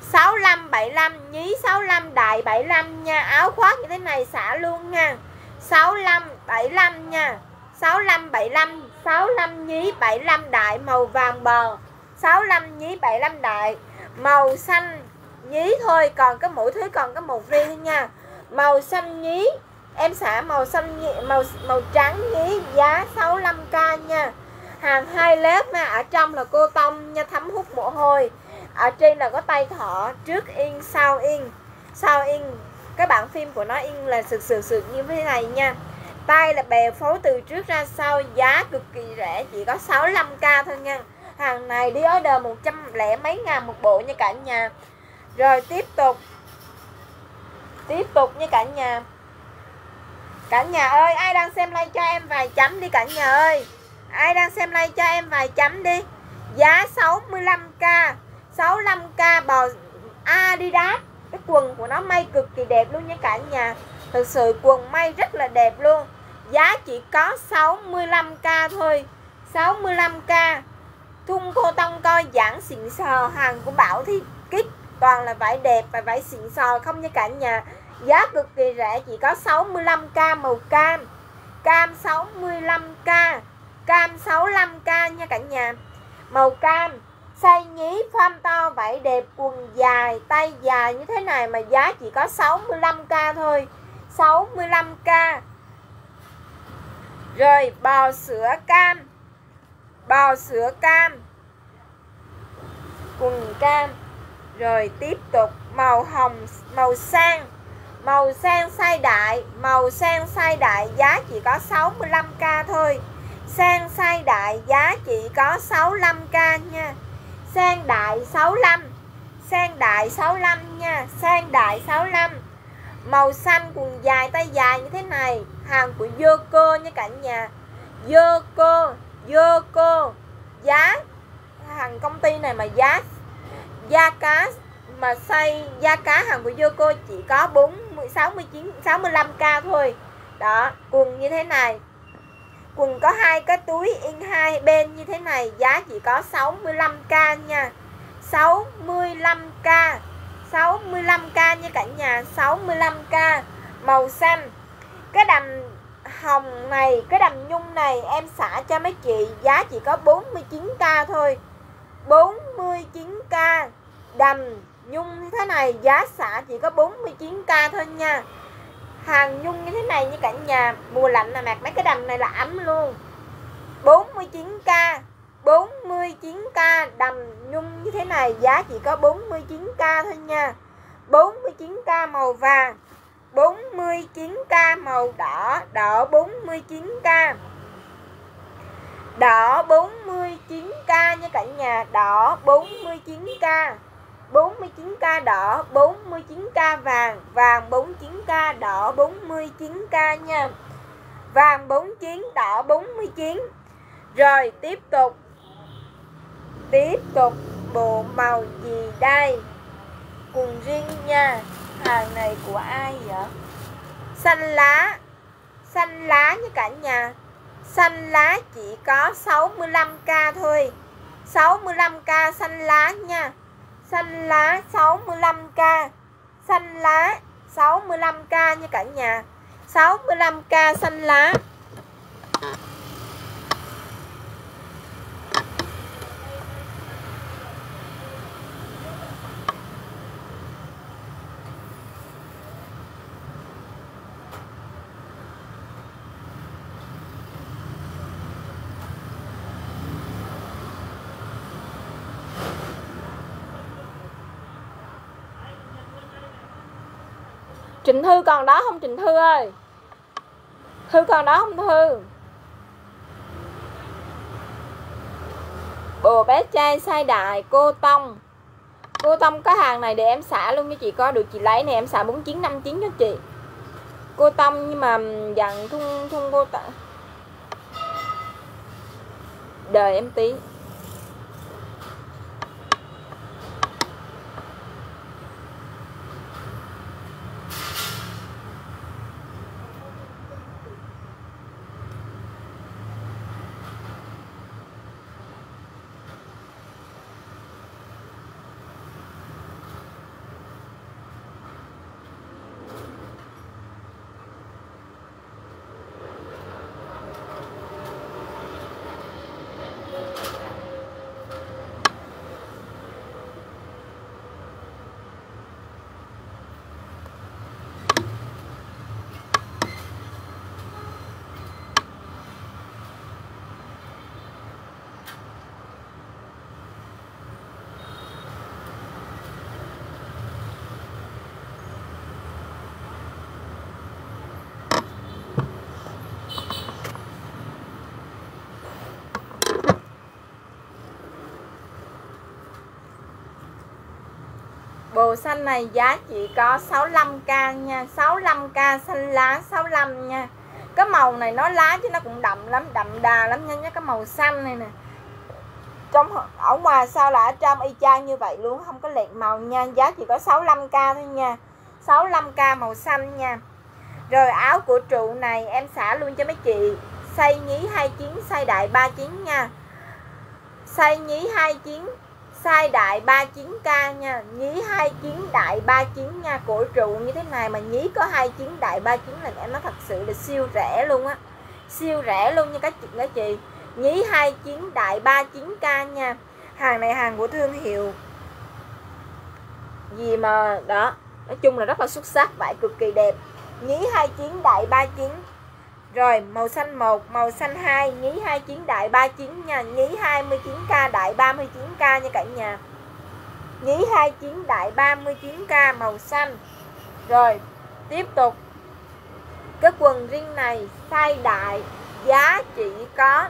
Speaker 1: 65 75 nhí 65 đại 75 nha. Áo khoác như thế này xả luôn nha. 65 75 nha. 65 75 65 nhí 75 đại màu vàng bò. 65 nhí 75 đại màu xanh nhí thôi, còn có mỗi thứ còn có một riêng nha màu xanh nhí. Em xả màu xanh nhí, màu màu trắng nhí giá 65k nha. Hàng hai lớp mà ở trong là cô tông nha thấm hút mồ hôi. Ở trên là có tay thọ trước in sau in sau in cái bản phim của nó in là sực sực sực như thế này nha. Tay là bè phối từ trước ra sau giá cực kỳ rẻ chỉ có 65k thôi nha. Hàng này đi order 100 lẻ mấy ngàn một bộ nha cả nhà. Rồi tiếp tục tiếp tục nha cả nhà. Cả nhà ơi, ai đang xem like cho em vài chấm đi cả nhà ơi. Ai đang xem like cho em vài chấm đi. Giá 65k 65k bò Adidas. Cái quần của nó may cực kỳ đẹp luôn nha cả nhà. Thực sự quần may rất là đẹp luôn. Giá chỉ có 65k thôi. 65k thun cô tông coi giảng xịn sò hàng của Bảo Thi Kích toàn là vải đẹp và vải xịn sò, không nha cả nhà. Giá cực kỳ rẻ, chỉ có 65k màu cam. Cam 65k cam 65k nha cả nhà. Màu cam say nhí form to, vải đẹp, quần dài, tay dài như thế này mà giá chỉ có 65k thôi. 65k rồi, bò sữa cam. Bò sữa cam. Quần cam rồi tiếp tục, màu hồng, màu sang. Màu sang sai đại, màu sang sai đại giá chỉ có 65k thôi. Sang sai đại giá chỉ có 65k nha. Sang đại 65 sang đại 65 nha. Sang đại 65 màu xanh quần dài, tay dài như thế này. Hàng của Yoko nha cả nhà. Yoko Yoko giá, hàng công ty này mà giá da cá mà xay da cá hàng của Yoko chỉ có 40 69 65k thôi. Đó, quần như thế này. Quần có hai cái túi in hai bên như thế này, giá chỉ có 65k nha. 65k 65k nha cả nhà 65k màu xanh. Cái đầm hồng này, cái đầm nhung này em xả cho mấy chị, giá chỉ có 49k thôi. 49k đầm, nhung như thế này, giá xả chỉ có 49k thôi nha. Hàng nhung như thế này như cả nhà mùa lạnh là mặc mấy cái đầm này là ấm luôn. 49k 49k đầm, nhung như thế này, giá chỉ có 49k thôi nha. 49k màu vàng 49k màu đỏ đỏ 49k đỏ 49k nha cả nhà, đỏ 49k 49k đỏ 49k vàng vàng 49k đỏ 49k nha. Vàng 49 đỏ 49 rồi, tiếp tục. Tiếp tục bộ màu gì đây? Cùng riêng nha, hàng này của ai vậy? Xanh lá xanh lá nha cả nhà xanh lá chỉ có 65k thôi. 65k xanh lá nha. Xanh lá 65k xanh lá 65k nha cả nhà. 65k xanh lá. Trịnh Thư còn đó không Trịnh Thư ơi? Thư còn đó không, Thư? Bồ bé trai sai đại cô Tông. Cô Tông có hàng này để em xả luôn cho chị, có được chị lấy này em xả 4959 cho chị. Cô Tông nhưng mà dặn thun thun cô ta Đợi em tí. Bồ xanh này giá chỉ có 65k nha 65k xanh lá 65 nha. Cái màu này nó lá chứ nó cũng đậm lắm, Đậm đà lắm nha nhé Cái màu xanh này nè. Trong ở ngoài sao là ở trong y chang như vậy luôn, không có lẹt màu nha, giá chỉ có 65k thôi nha. 65k màu xanh nha. Rồi áo của trụ này em xả luôn cho mấy chị. Xây nhí 29 size đại 39 nha. Xây nhí 29 size đại 39k nha. Nhí 29 đại 39 nha. Cổ trụ như thế này mà nhí có 29 đại 39 là em nó thật sự là siêu rẻ luôn á. Siêu rẻ luôn nha các chị các chị. Nhí 29 đại 39k nha. Hàng này hàng của thương hiệu Gì mà, đó. Nói chung là rất là xuất sắc, Vải cực kỳ đẹp. Nhí 29 đại 39 rồi, màu xanh 1 Màu xanh 2 Nhí 29 đại 39 nha, Nhí 29k đại 39k nha cả nhà. Nhí 29 đại 39k màu xanh. Rồi, tiếp tục. Cái quần riêng này size đại, Giá chỉ có,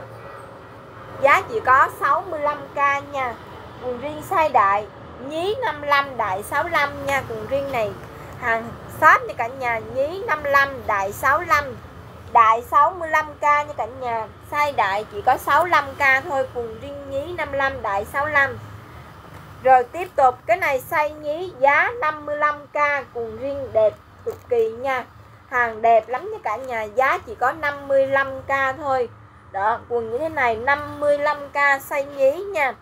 Speaker 1: Giá chỉ có 65k nha. Quần riêng size đại, Nhí 55 đại 65 nha, Quần riêng này. Hàng shop nha cả nhà, Nhí 55 đại 65 Đại 65k nha cả nhà. Size đại chỉ có 65k thôi Quần riêng nhí 55 đại 65 Rồi tiếp tục, Cái này size nhí giá 55k Quần riêng đẹp cực kỳ nha. Hàng đẹp lắm nha cả nhà, Giá chỉ có 55k thôi. Đó quần như thế này 55k size nhí nha.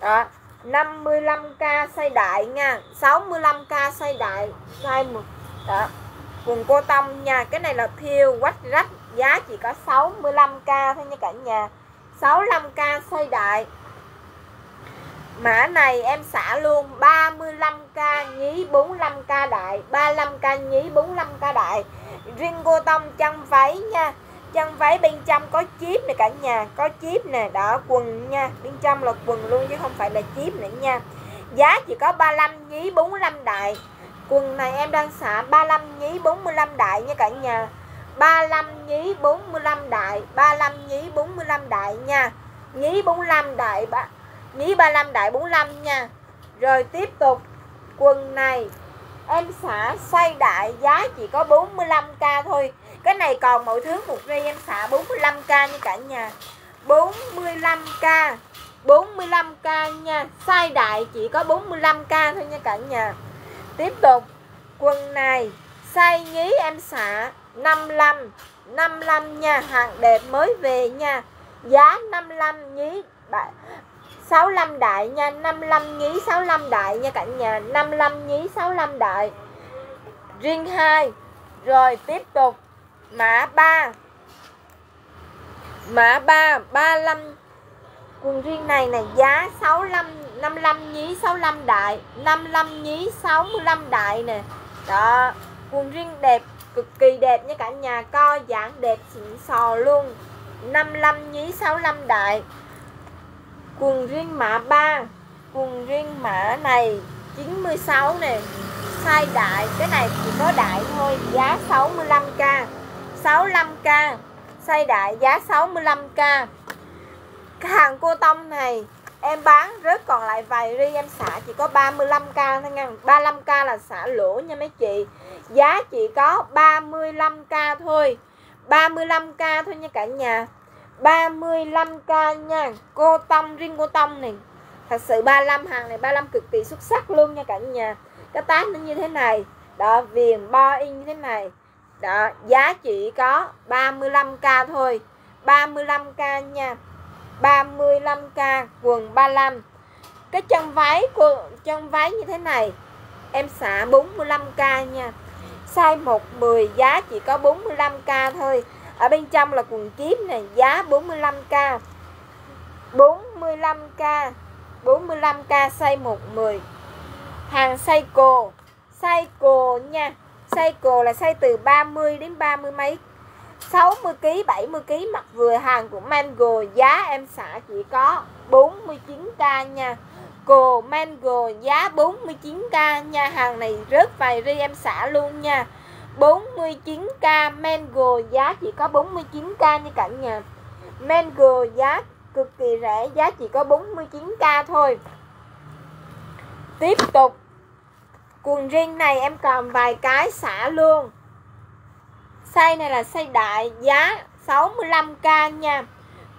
Speaker 1: Đó 55k size đại nha 65k size đại size một. Đó quần cô tông nha, cái này là thiêu quách rách, giá chỉ có 65k thôi nha cả nhà. 65k xây đại. Mã này em xả luôn 35k nhí 45k đại. 35k nhí 45k đại. Riêng cô tông chân váy nha chân váy bên trong có chip này cả nhà, có chip nè đó quần nha. Bên trong là quần luôn chứ không phải là chip nữa nha. Giá chỉ có 35 nhí 45 đại quần này em đang xả 35 nhí 45 đại nha cả nhà 35 nhí 45 đại 35 nhí 45 đại nha nhí 45 đại ba nhí 35 đại 45 nha rồi tiếp tục quần này em xả xoay đại giá chỉ có 45k thôi cái này còn mọi thứ một ri em xả 45k như cả nhà 45k 45k nha Size đại chỉ có 45k thôi nha cả nhà Tiếp tục. Quần này Say nhí em xả 55 55 nha, Hàng đẹp mới về nha. Giá 55 nhí 65 đại nha 55 nhí 65 đại nha cả nhà 55 nhí 65 đại. Riêng 2 Rồi tiếp tục. Mã 3 Mã 3 35 Quần riêng này này giá 65 55 nhí 65 đại 55 nhí 65 đại nè. Đó Quần riêng đẹp, Cực kỳ đẹp nha cả nhà, Co giãn đẹp xịn sò luôn. 55 nhí 65 đại. Quần riêng mã 3 Quần riêng mã này 96 nè. Size đại, Cái này chỉ có đại thôi, Giá 65k 65k Size đại, giá 65k Cái hàng cô tông này Em bán rớt còn lại vài ri em xả chỉ có 35k thôi nha. 35k là xả lỗ nha mấy chị. Giá chỉ có 35k thôi. 35k thôi nha cả nhà. 35k nha. Cô tông riêng cô tông này. Thật sự 35 hàng này 35 cực kỳ xuất sắc luôn nha cả nhà. Cái tát nó như thế này. Đó viền bo in như thế này. Đó, giá chỉ có 35k thôi. 35k nha. 35k quần 35 Cái chân váy của, chân váy như thế này, Em xả 45k nha. Size 110 giá chỉ có 45k thôi. Ở bên trong là quần kiếm này giá 45k 45k 45k size 110 Hàng size cô Size cô nha. Size là size từ 30 đến 30 mấy 60 kg 70 kg mặt vừa hàng của Mango, giá em xả chỉ có 49k nha. Cô Mango, giá 49k nha, Hàng này rớt vài ri em xả luôn nha. 49k Mango, giá chỉ có 49k nha cả nhà. Mango, giá cực kỳ rẻ, Giá chỉ có 49k thôi. Tiếp tục, quần riêng này em còn vài cái xả luôn size này là size đại giá 65k nha.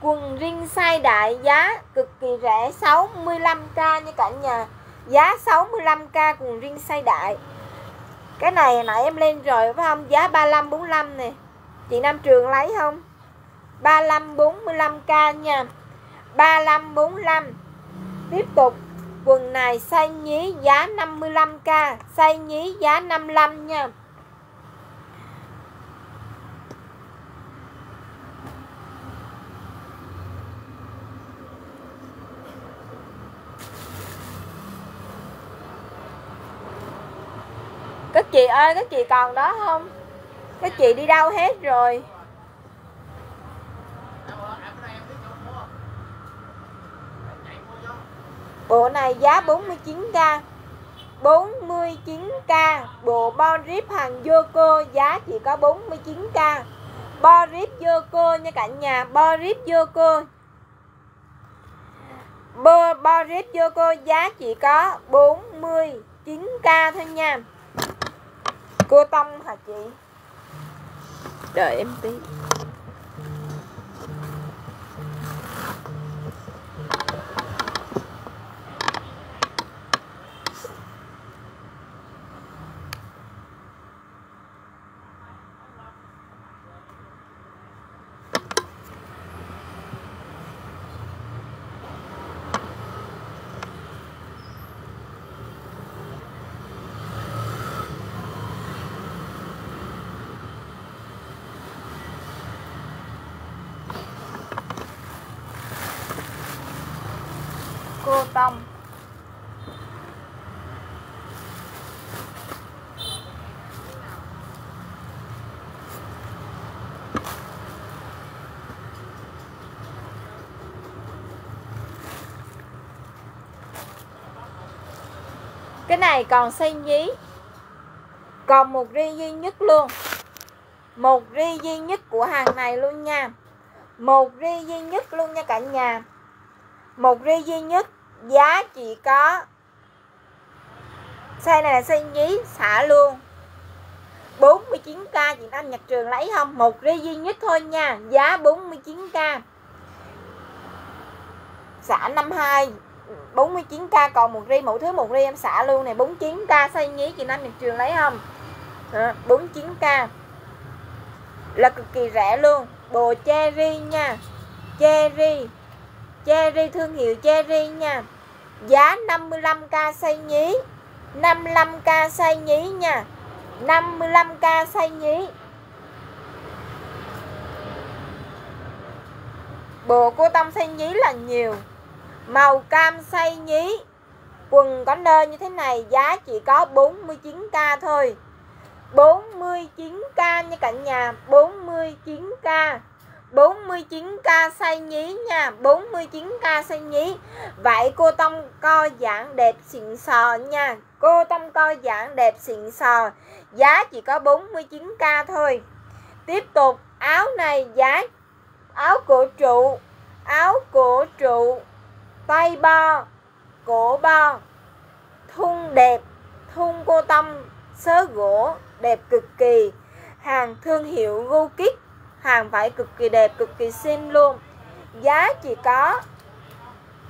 Speaker 1: Quần riêng size đại giá cực kỳ rẻ 65k nha cả nhà. Giá 65k quần riêng size đại. Cái này nãy em lên rồi, phải không? Giá 35 45 nè. Chị Nam Trường lấy không? 35 45k nha. 35 45 tiếp tục, quần này size nhí giá 55k size nhí giá 55 nha. Các chị ơi các chị còn đó không? Các chị đi đâu hết rồi? Bộ này giá 49k 49k bộ bo rip hàng Yoko giá chỉ có 49k bo rip Yoko nha cả nhà bo rip Yoko bo, bo rip Yoko giá chỉ có 49k thôi nha cô tâm hả chị? Đợi em tí cô tông cái này còn xây nhí còn một ri duy nhất luôn. Một ri duy nhất của hàng này luôn nha. Một ri duy nhất luôn nha cả nhà. Một ri duy nhất giá chỉ có xe này là xe nhí xả luôn. 49k chị Anh Nhật Trường lấy không? Một ri duy nhất thôi nha, giá 49k xả 52 49k còn một ri mẫu thứ một ri em xả luôn này 49k size nhí chị Nam Nhật Trường lấy không? À, 49k là cực kỳ rẻ luôn. Bồ cherry nha. Cherry cherry thương hiệu cherry nha. Giá 55k xay nhí. 55k xay nhí nha. 55k xay nhí. Bộ cô tâm xay nhí là nhiều màu cam xay nhí. Quần có nơ như thế này, giá chỉ có 49k thôi. 49k nha cả nhà 49k 49k size nhí nha 49k size nhí. Vậy cô Tông co giảng đẹp xịn sò nha. Cô Tông co giảng đẹp xịn sò, Giá chỉ có 49k thôi. Tiếp tục, áo này giá, Áo cổ trụ, Áo cổ trụ. Tay bo Cổ bo Thun đẹp, Thun cô tâm. Sớ gỗ, Đẹp cực kỳ. Hàng thương hiệu gu kích hàng vải cực kỳ đẹp, cực kỳ xinh luôn. Giá chỉ có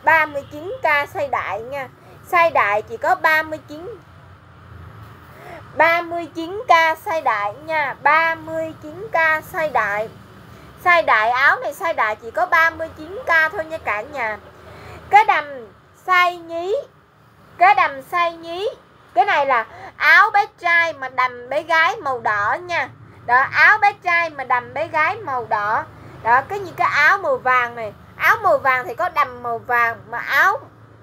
Speaker 1: 39k size đại nha. Size đại chỉ có 39 39k size đại nha. 39k size đại. Size đại, áo này size đại chỉ có 39k thôi nha cả nhà cái đầm sai nhí. Cái đầm sai nhí. Cái này là áo bé trai mà đầm bé gái màu đỏ nha. Đó, áo bé trai mà đầm bé gái màu đỏ. Đó, cái như cái áo màu vàng này. Áo màu vàng thì có đầm màu vàng, mà áo,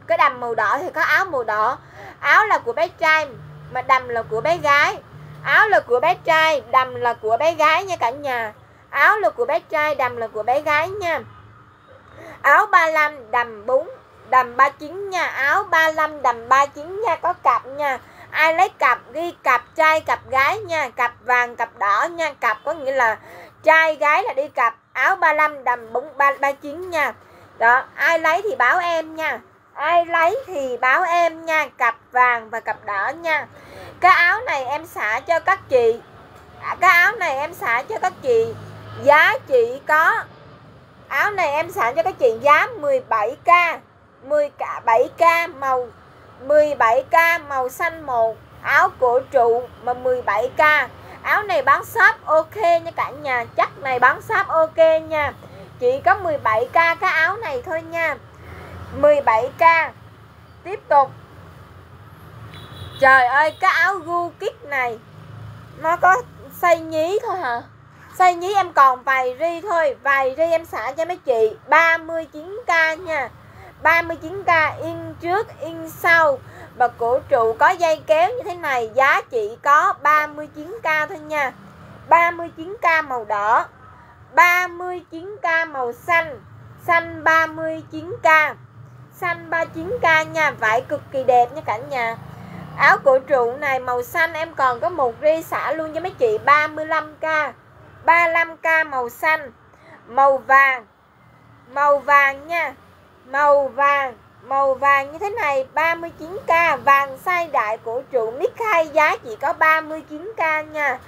Speaker 1: cái đầm màu đỏ thì có áo màu đỏ. Áo là của bé trai, mà đầm là của bé gái. Áo là của bé trai, đầm là của bé gái nha cả nhà. Áo là của bé trai, đầm là của bé gái nha. Áo 35 đầm 4 đầm 39 nha, áo 35 đầm 39 nha, có cặp nha. Ai lấy cặp ghi cặp trai, cặp gái nha, cặp vàng, cặp đỏ nha. Cặp có nghĩa là trai, gái là đi cặp, áo 35 đầm 39 nha. Đó, ai lấy thì báo em nha. Ai lấy thì báo em nha, cặp vàng và cặp đỏ nha. Cái áo này em xả cho các chị. À, cái áo này em xả cho các chị. Giá chỉ có, áo này em xả cho các chị giá 17k 10 cả 7k màu 17k màu xanh một áo cổ trụ mà 17k áo này bán shop ok nha cả nhà, chắc này bán shop ok nha. Chỉ có 17k cái áo này thôi nha. 17k tiếp tục. Trời ơi, cái áo gu kích này, nó có xây nhí thôi hả? Xây nhí em còn vài ri thôi, vài ri em xả cho mấy chị 39k nha. 39k in trước, in sau. Và cổ trụ có dây kéo như thế này, giá chỉ có 39k thôi nha. 39k màu đỏ 39k màu xanh xanh 39k xanh 39k nha, vải cực kỳ đẹp nha cả nhà. Áo cổ trụ này màu xanh, em còn có một ri xả luôn cho mấy chị 35k 35k màu xanh, màu vàng màu vàng nha màu vàng. Màu vàng như thế này 39k vàng sai đại của trụ mix 2 giá chỉ có 39k nha.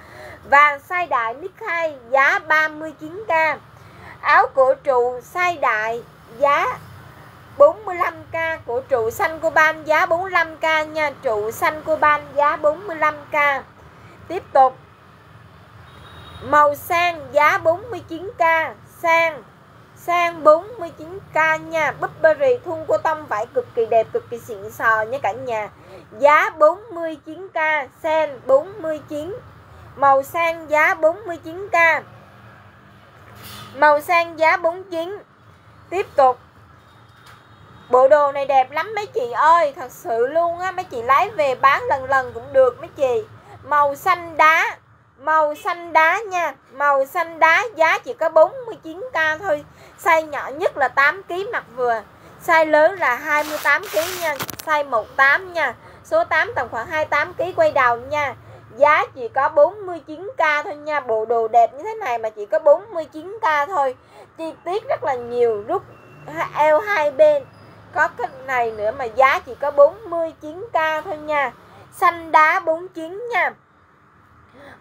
Speaker 1: Vàng sai đại mix 2 giá 39k áo cổ trụ sai đại, giá 45k của trụ xanh của ban giá 45k nha. Trụ xanh của ban giá 45k tiếp tục. Màu sang giá 49k sang sang 49k nha. Burberry thun cô tông vải cực kỳ đẹp, cực kỳ xịn sò nha cả nhà. Giá 49k sen 49 màu sang giá 49k màu sang giá 49 tiếp tục. Bộ đồ này đẹp lắm mấy chị ơi, Thật sự luôn á. Mấy chị lấy về bán lần lần cũng được mấy chị. Màu xanh đá. Màu xanh đá nha. Màu xanh đá giá chỉ có 49k thôi. Size nhỏ nhất là 8kg mặt vừa. Size lớn là 28kg nha. Size 18 nha. Số 8 tầm khoảng 28kg quay đầu nha. Giá chỉ có 49k thôi nha. Bộ đồ đẹp như thế này mà chỉ có 49k thôi. Chi tiết rất là nhiều. Rút eo hai bên. Có cái này nữa mà giá chỉ có 49k thôi nha. Xanh đá 49 nha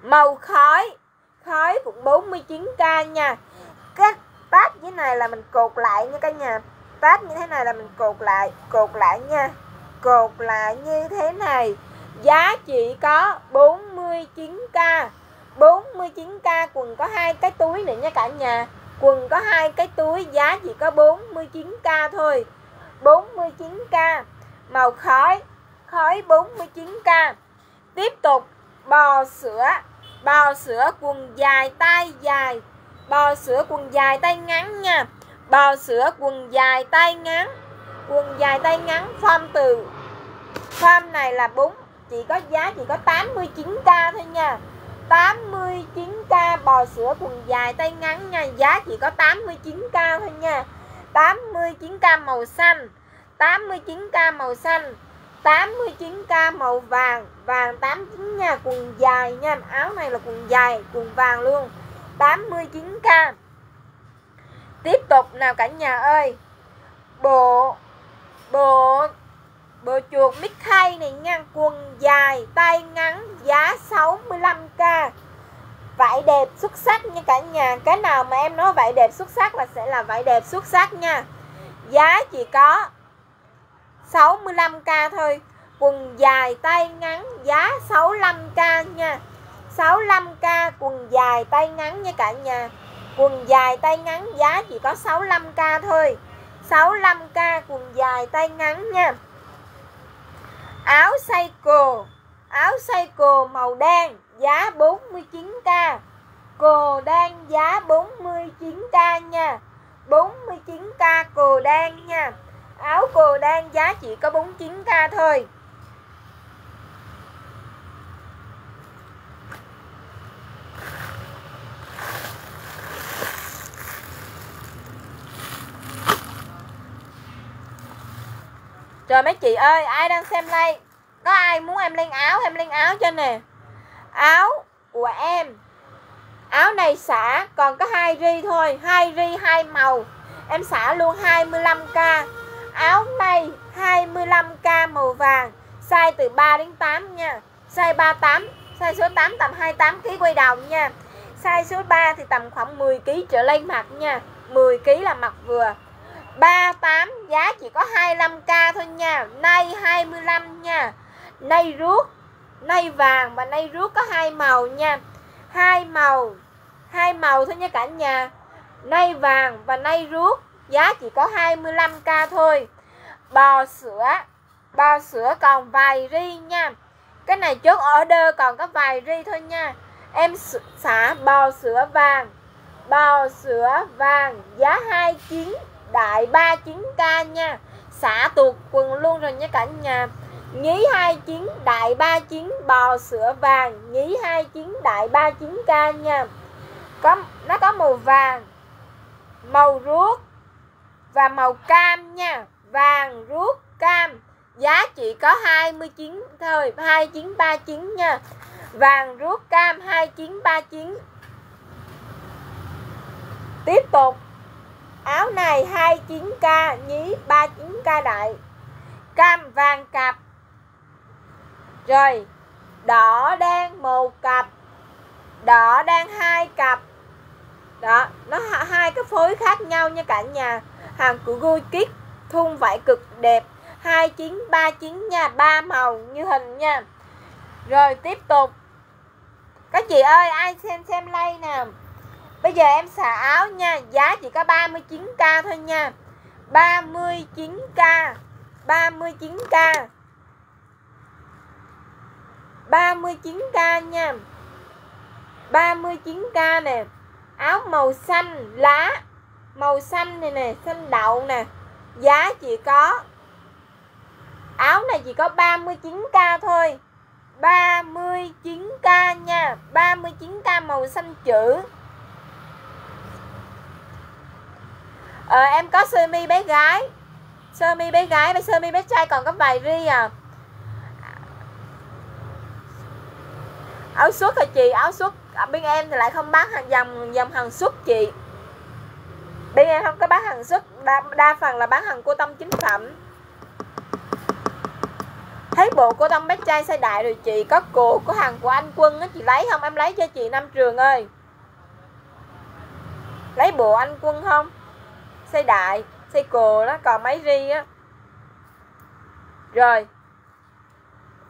Speaker 1: màu khói. Khói cũng 49k nha. Cái tát như này là mình cột lại nha cả nhà. Tát như thế này là mình cột lại cột lại nha. Cột lại như thế này. Giá chỉ có 49k 49k quần có hai cái túi nữa nha cả nhà. Quần có hai cái túi, giá chỉ có 49k thôi. 49k Màu khói. Khói 49k Tiếp tục Bò sữa. Bò sữa quần dài tay dài. Bò sữa quần dài tay ngắn nha. Bò sữa quần dài tay ngắn. Quần dài tay ngắn, Form từ. Form này là bún Chỉ có giá chỉ có 89k thôi nha. 89k bò sữa quần dài tay ngắn nha. Giá chỉ có 89k thôi nha. 89k màu xanh. 89k màu xanh. 89k màu vàng vàng 89 nha, quần dài nha, áo này là quần dài, quần vàng luôn 89k tiếp tục nào cả nhà ơi, bộ bộ bộ chuột mít khay này nha, quần dài, tay ngắn, giá 65k vải đẹp xuất sắc nha cả nhà, cái nào mà em nói vải đẹp xuất sắc là sẽ là vải đẹp xuất sắc nha. Giá chỉ có 65k thôi. Quần dài tay ngắn, giá 65k nha. 65k quần dài tay ngắn nha cả nhà. Quần dài tay ngắn giá chỉ có 65k thôi. 65k quần dài tay ngắn nha. Áo cycle áo cycle màu đen, giá 49k cồ đen giá 49k nha. 49k cồ đen nha áo cô đang giá chỉ có 49k thôi. Rồi mấy chị ơi, ai đang xem like? Có ai muốn em lên áo, em lên áo cho nè. Áo của em. Áo này xả còn có hai ri thôi hai ri hai màu. Em xả luôn 25k áo may 25k màu vàng. Size từ 3 đến 8 nha. Size 38 size số 8 tầm 28 kg quay đầu nha. Size số 3 thì tầm khoảng 10 kg trở lên mặt nha. 10 kg là mặt vừa. 38 giá chỉ có 25k thôi nha. Nay 25 nha. Nay ruốc, nay vàng và nay ruốc có hai màu nha. Hai màu hai màu thôi nha cả nhà. Nay vàng và nay ruốc giá chỉ có 25k thôi. Bò sữa bò sữa còn vài ri nha. Cái này chốt order còn có vài ri thôi nha. Em xả bò sữa vàng. Bò sữa vàng giá 29 đại 39k nha. Xả tuột quần luôn rồi nha cả nhà. Nhí 29 đại 39 bò sữa vàng. Nhí 29 đại 39k nha. Có, nó có màu vàng, màu ruốc và màu cam nha, vàng ruốc cam. Giá chỉ có 29 thôi 2939 nha. Vàng ruốc cam 2939 tiếp tục. Áo này 29k nhí 39k đại. Cam vàng cặp. Rồi, đỏ đen một cặp. Đỏ đen hai cặp. Đó, nó hai cái phối khác nhau nha cả nhà hàng của Gucci thun vải cực đẹp 2939 nha, ba màu như hình nha. Rồi tiếp tục. Các chị ơi, ai xem xem lay like nè. Bây giờ em xả áo nha, giá chỉ có 39k thôi nha. 39k 39k 39k nha. 39k nè. Áo màu xanh, lá màu xanh này nè xanh đậu nè. Giá chỉ có áo này chỉ có 39k thôi. 39k nha 39k màu xanh chữ. Ờ, em có sơ mi bé gái. Sơ mi bé gái và sơ mi bé trai còn có vài ri à. Áo suất hả chị? Áo suất à, bên em thì lại không bán hàng dòng dòng hàng suất chị bây em không? Có bán hàng xuất đa, đa phần là bán hàng cô tâm chính phẩm. Thấy bộ cô tâm bé trai size đại rồi chị có cổ có hàng của anh quân á chị lấy không? Em lấy cho chị năm trường ơi. Lấy bộ anh quân không? Size đại size cồ đó còn mấy ri á. Rồi.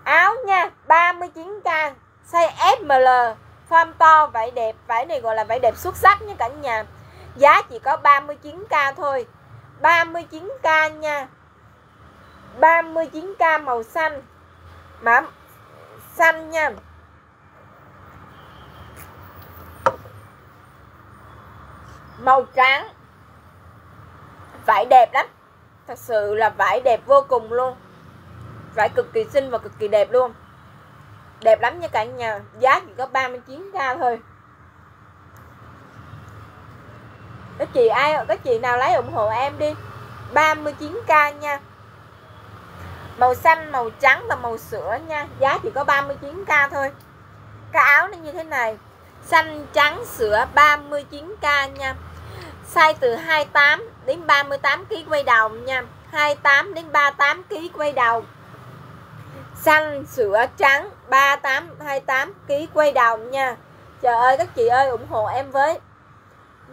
Speaker 1: Áo nha 39k size SML form to vải đẹp vải này gọi là vải đẹp xuất sắc nha cả nhà giá chỉ có 39k thôi. 39k nha. 39k màu xanh. Mã xanh nha. Màu trắng. Vải đẹp lắm. Thật sự là vải đẹp vô cùng luôn. Vải cực kỳ xinh và cực kỳ đẹp luôn. Đẹp lắm nha cả nhà. Giá chỉ có 39k thôi. Các chị ai các chị nào lấy ủng hộ em đi. 39k nha. Màu xanh, màu trắng và màu sữa nha. Giá chỉ có 39k thôi. Cái áo nó như thế này. Xanh, trắng, sữa 39k nha. Size từ 28 đến 38 kg quay đầu nha. 28 đến 38 kg quay đầu. Xanh, sữa, trắng 38 28 kg quay đầu nha. Trời ơi, các chị ơi, ủng hộ em với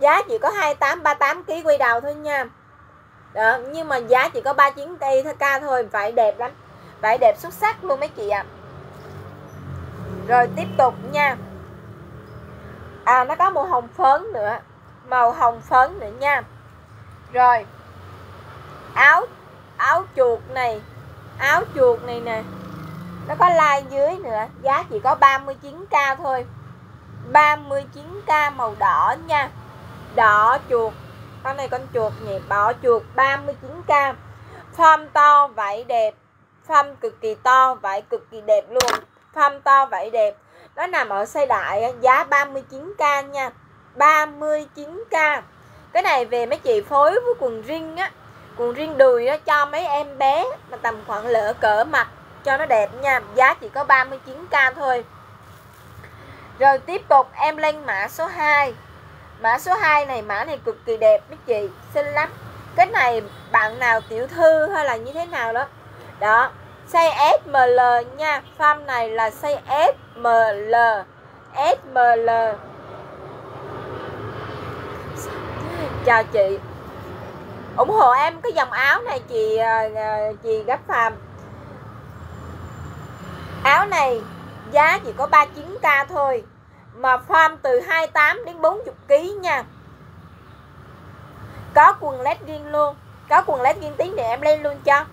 Speaker 1: giá chỉ có 28 38 kg quay đầu thôi nha. Đó, nhưng mà giá chỉ có 39 cây k thôi phải đẹp lắm. Phải đẹp xuất sắc luôn mấy chị ạ. À. rồi tiếp tục nha. À nó có màu hồng phấn nữa màu hồng phấn nữa nha. Rồi áo áo chuột này áo chuột này nè nó có like dưới nữa giá chỉ có 39k thôi. 39k màu đỏ nha đỏ chuột. Con này con chuột nhỉ? Bỏ chuột 39k form to, vải đẹp. Form cực kỳ to, vải cực kỳ đẹp luôn. Form to, vải đẹp. Nó nằm ở size đại giá 39k nha. 39k cái này về mấy chị phối với quần riêng á. Quần riêng đùi đó cho mấy em bé mà tầm khoảng lỡ cỡ mặt, cho nó đẹp nha. Giá chỉ có 39k thôi. Rồi tiếp tục, em lên mã số 2 mã số 2 này, mã này cực kỳ đẹp mấy chị xinh lắm. Cái này bạn nào tiểu thư hay là như thế nào đó? Đó, size SML nha. Farm này là size SML SML chào chị. ủng hộ em cái dòng áo này, chị à, à, chị gấp phàm áo này giá chỉ có 39k thôi mà farm từ 28 đến 40 kg nha. Có quần legging luôn. Có quần legging tí để em lên luôn cho.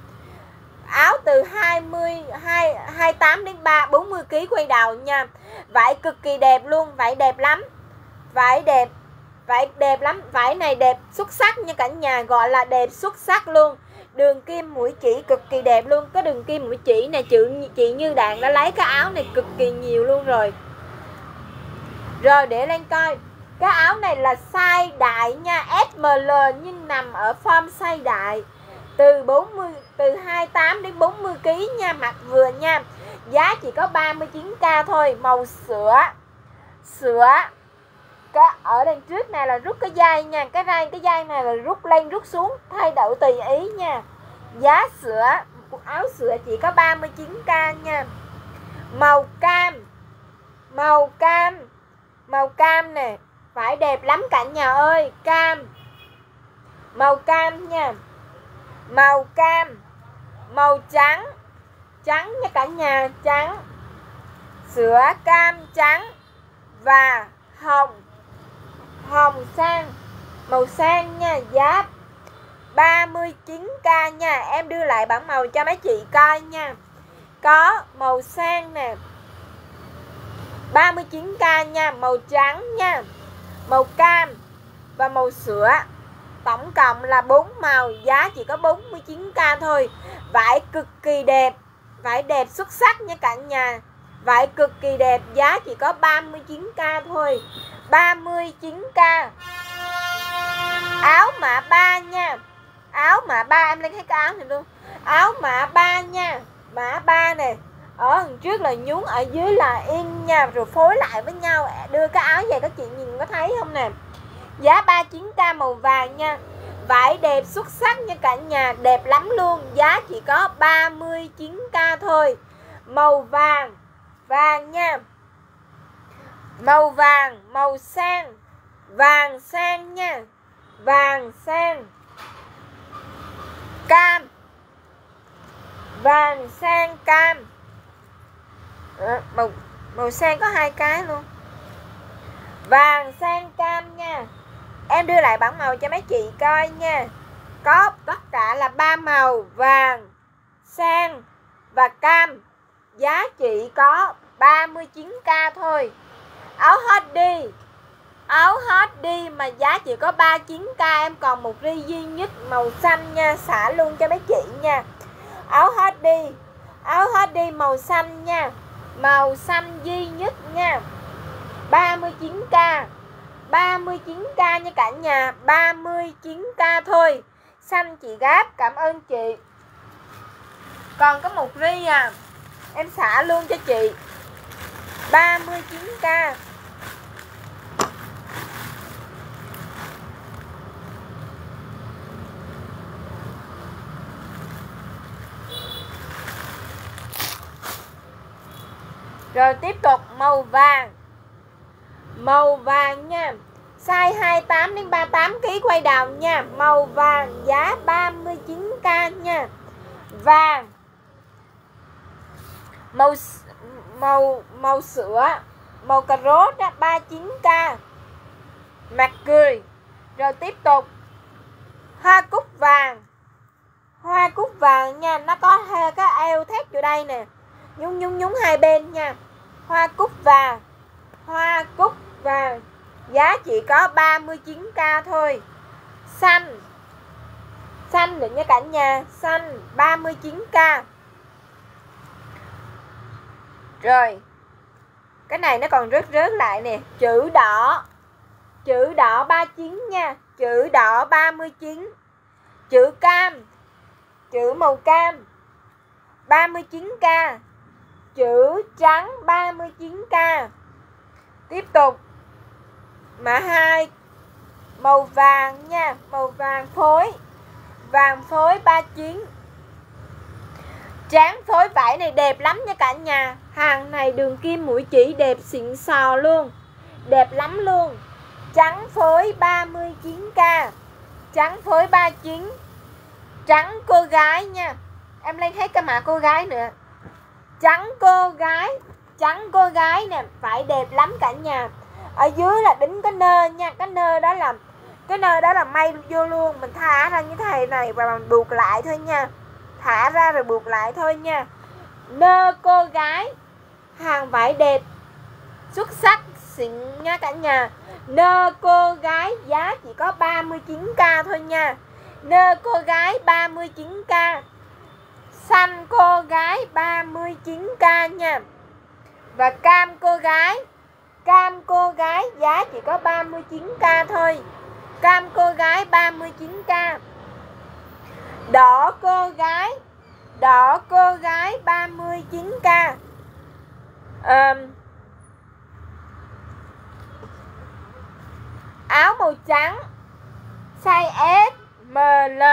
Speaker 1: Áo từ 20 2, 28 đến 3 40 kg quay đầu nha. Vải cực kỳ đẹp luôn vải đẹp lắm. Vải đẹp vải đẹp lắm. Vải này đẹp xuất sắc nha cả nhà gọi là đẹp xuất sắc luôn. Đường kim mũi chỉ cực kỳ đẹp luôn. Cái đường kim mũi chỉ này chị chị như đạn đã lấy cái áo này cực kỳ nhiều luôn rồi rồi để lên coi. Cái áo này là size đại nha SML nhưng nằm ở form size đại. Từ 40 từ 28 đến 40 kg nha, mặc vừa nha. Giá chỉ có 39k thôi, màu sữa. Sữa. Cái ở đằng trước này là rút cái dây nha, cái dây cái dây này là rút lên, rút xuống, thay đổi tùy ý nha. Giá sữa, áo sữa chỉ có 39k nha. Màu cam. Màu cam màu cam nè. Phải đẹp lắm cả nhà ơi, cam. Màu cam nha. Màu cam. Màu trắng. Trắng nha cả nhà, trắng. Sữa cam trắng và hồng. Hồng sang. Màu sang nha giá 39k nha. Em đưa lại bảng màu cho mấy chị coi nha. Có màu sang nè. 39k nha, màu trắng nha, màu cam và màu sữa. Tổng cộng là 4 màu, giá chỉ có 49k thôi. Vải cực kỳ đẹp, vải đẹp xuất sắc nha cả nhà. Vải cực kỳ đẹp, giá chỉ có 39k thôi. 39k áo mã 3 nha, áo mã 3 em lên thấy cái áo này luôn. Áo mã 3 nha, mã 3 này ở đằng trước là nhún ở dưới là yên nha, rồi phối lại với nhau à, đưa cái áo về các chị nhìn có thấy không nè? Giá 39k màu vàng nha. Vải đẹp xuất sắc nha cả nhà, đẹp lắm luôn, giá chỉ có 39k thôi. Màu vàng vàng nha. Màu vàng, màu sang, vàng sang nha, vàng sang. Cam, vàng sang cam à, màu màu sen có hai cái luôn. Vàng sang cam nha. Em đưa lại bảng màu cho mấy chị coi nha. Có tất cả là ba màu vàng sang và cam. Giá trị có 39k thôi. Áo hết đi. Áo hết đi mà giá chỉ có 39k em còn một ri duy nhất màu xanh nha. Xả luôn cho mấy chị nha. Áo hết đi. Áo hết đi màu xanh nha màu xanh duy nhất nha. 39k 39k nha cả nhà 39k thôi. Xanh chị gáp, cảm ơn chị. Còn có một ri à em xả luôn cho chị. 39k Rồi tiếp tục, màu vàng. Màu vàng nha. Size 28 đến 38 kg quay đầu nha. Màu vàng giá 39k nha. Vàng. Màu màu màu sữa, Màu cà rốt á 39k Mặt cười. Rồi tiếp tục. Hoa cúc vàng. Hoa cúc vàng nha, Nó có cái eo thét vô đây nè. Nhúng nhúng nhúng hai bên nha hoa cúc vàng. Hoa cúc vàng. Giá chỉ có 39k thôi. Xanh. Xanh được nha cả nhà. Xanh 39k rồi. Cái này nó còn rớt rớt lại nè. Chữ đỏ. Chữ đỏ 39 nha. Chữ đỏ 39 chữ cam. Chữ màu cam. 39k chữ trắng 39k tiếp tục. Mã 2 màu vàng nha, màu vàng phối. Vàng phối 39 Tráng phối vải này đẹp lắm nha cả nhà. Hàng này đường kim mũi chỉ đẹp xịn sò luôn. Đẹp lắm luôn. Trắng phối 39k Trắng phối 39 Trắng cô gái nha. Em lên hết cái mã cô gái nữa. Trắng cô gái, Trắng cô gái nè, Phải đẹp lắm cả nhà. Ở dưới là đính cái nơ nha, Cái nơ đó là, Cái nơ đó là may vô luôn. Mình thả ra như thế này Và mình buộc lại thôi nha. Thả ra rồi buộc lại thôi nha. Nơ cô gái, Hàng vải đẹp, Xuất sắc, xịn nha cả nhà. Nơ cô gái giá chỉ có 39k thôi nha. Nơ cô gái 39k Xanh cô gái 39k nha. Và cam cô gái Cam cô gái giá chỉ có 39k thôi. Cam cô gái 39k Đỏ cô gái Đỏ cô gái 39k um, Áo màu trắng Size S, ML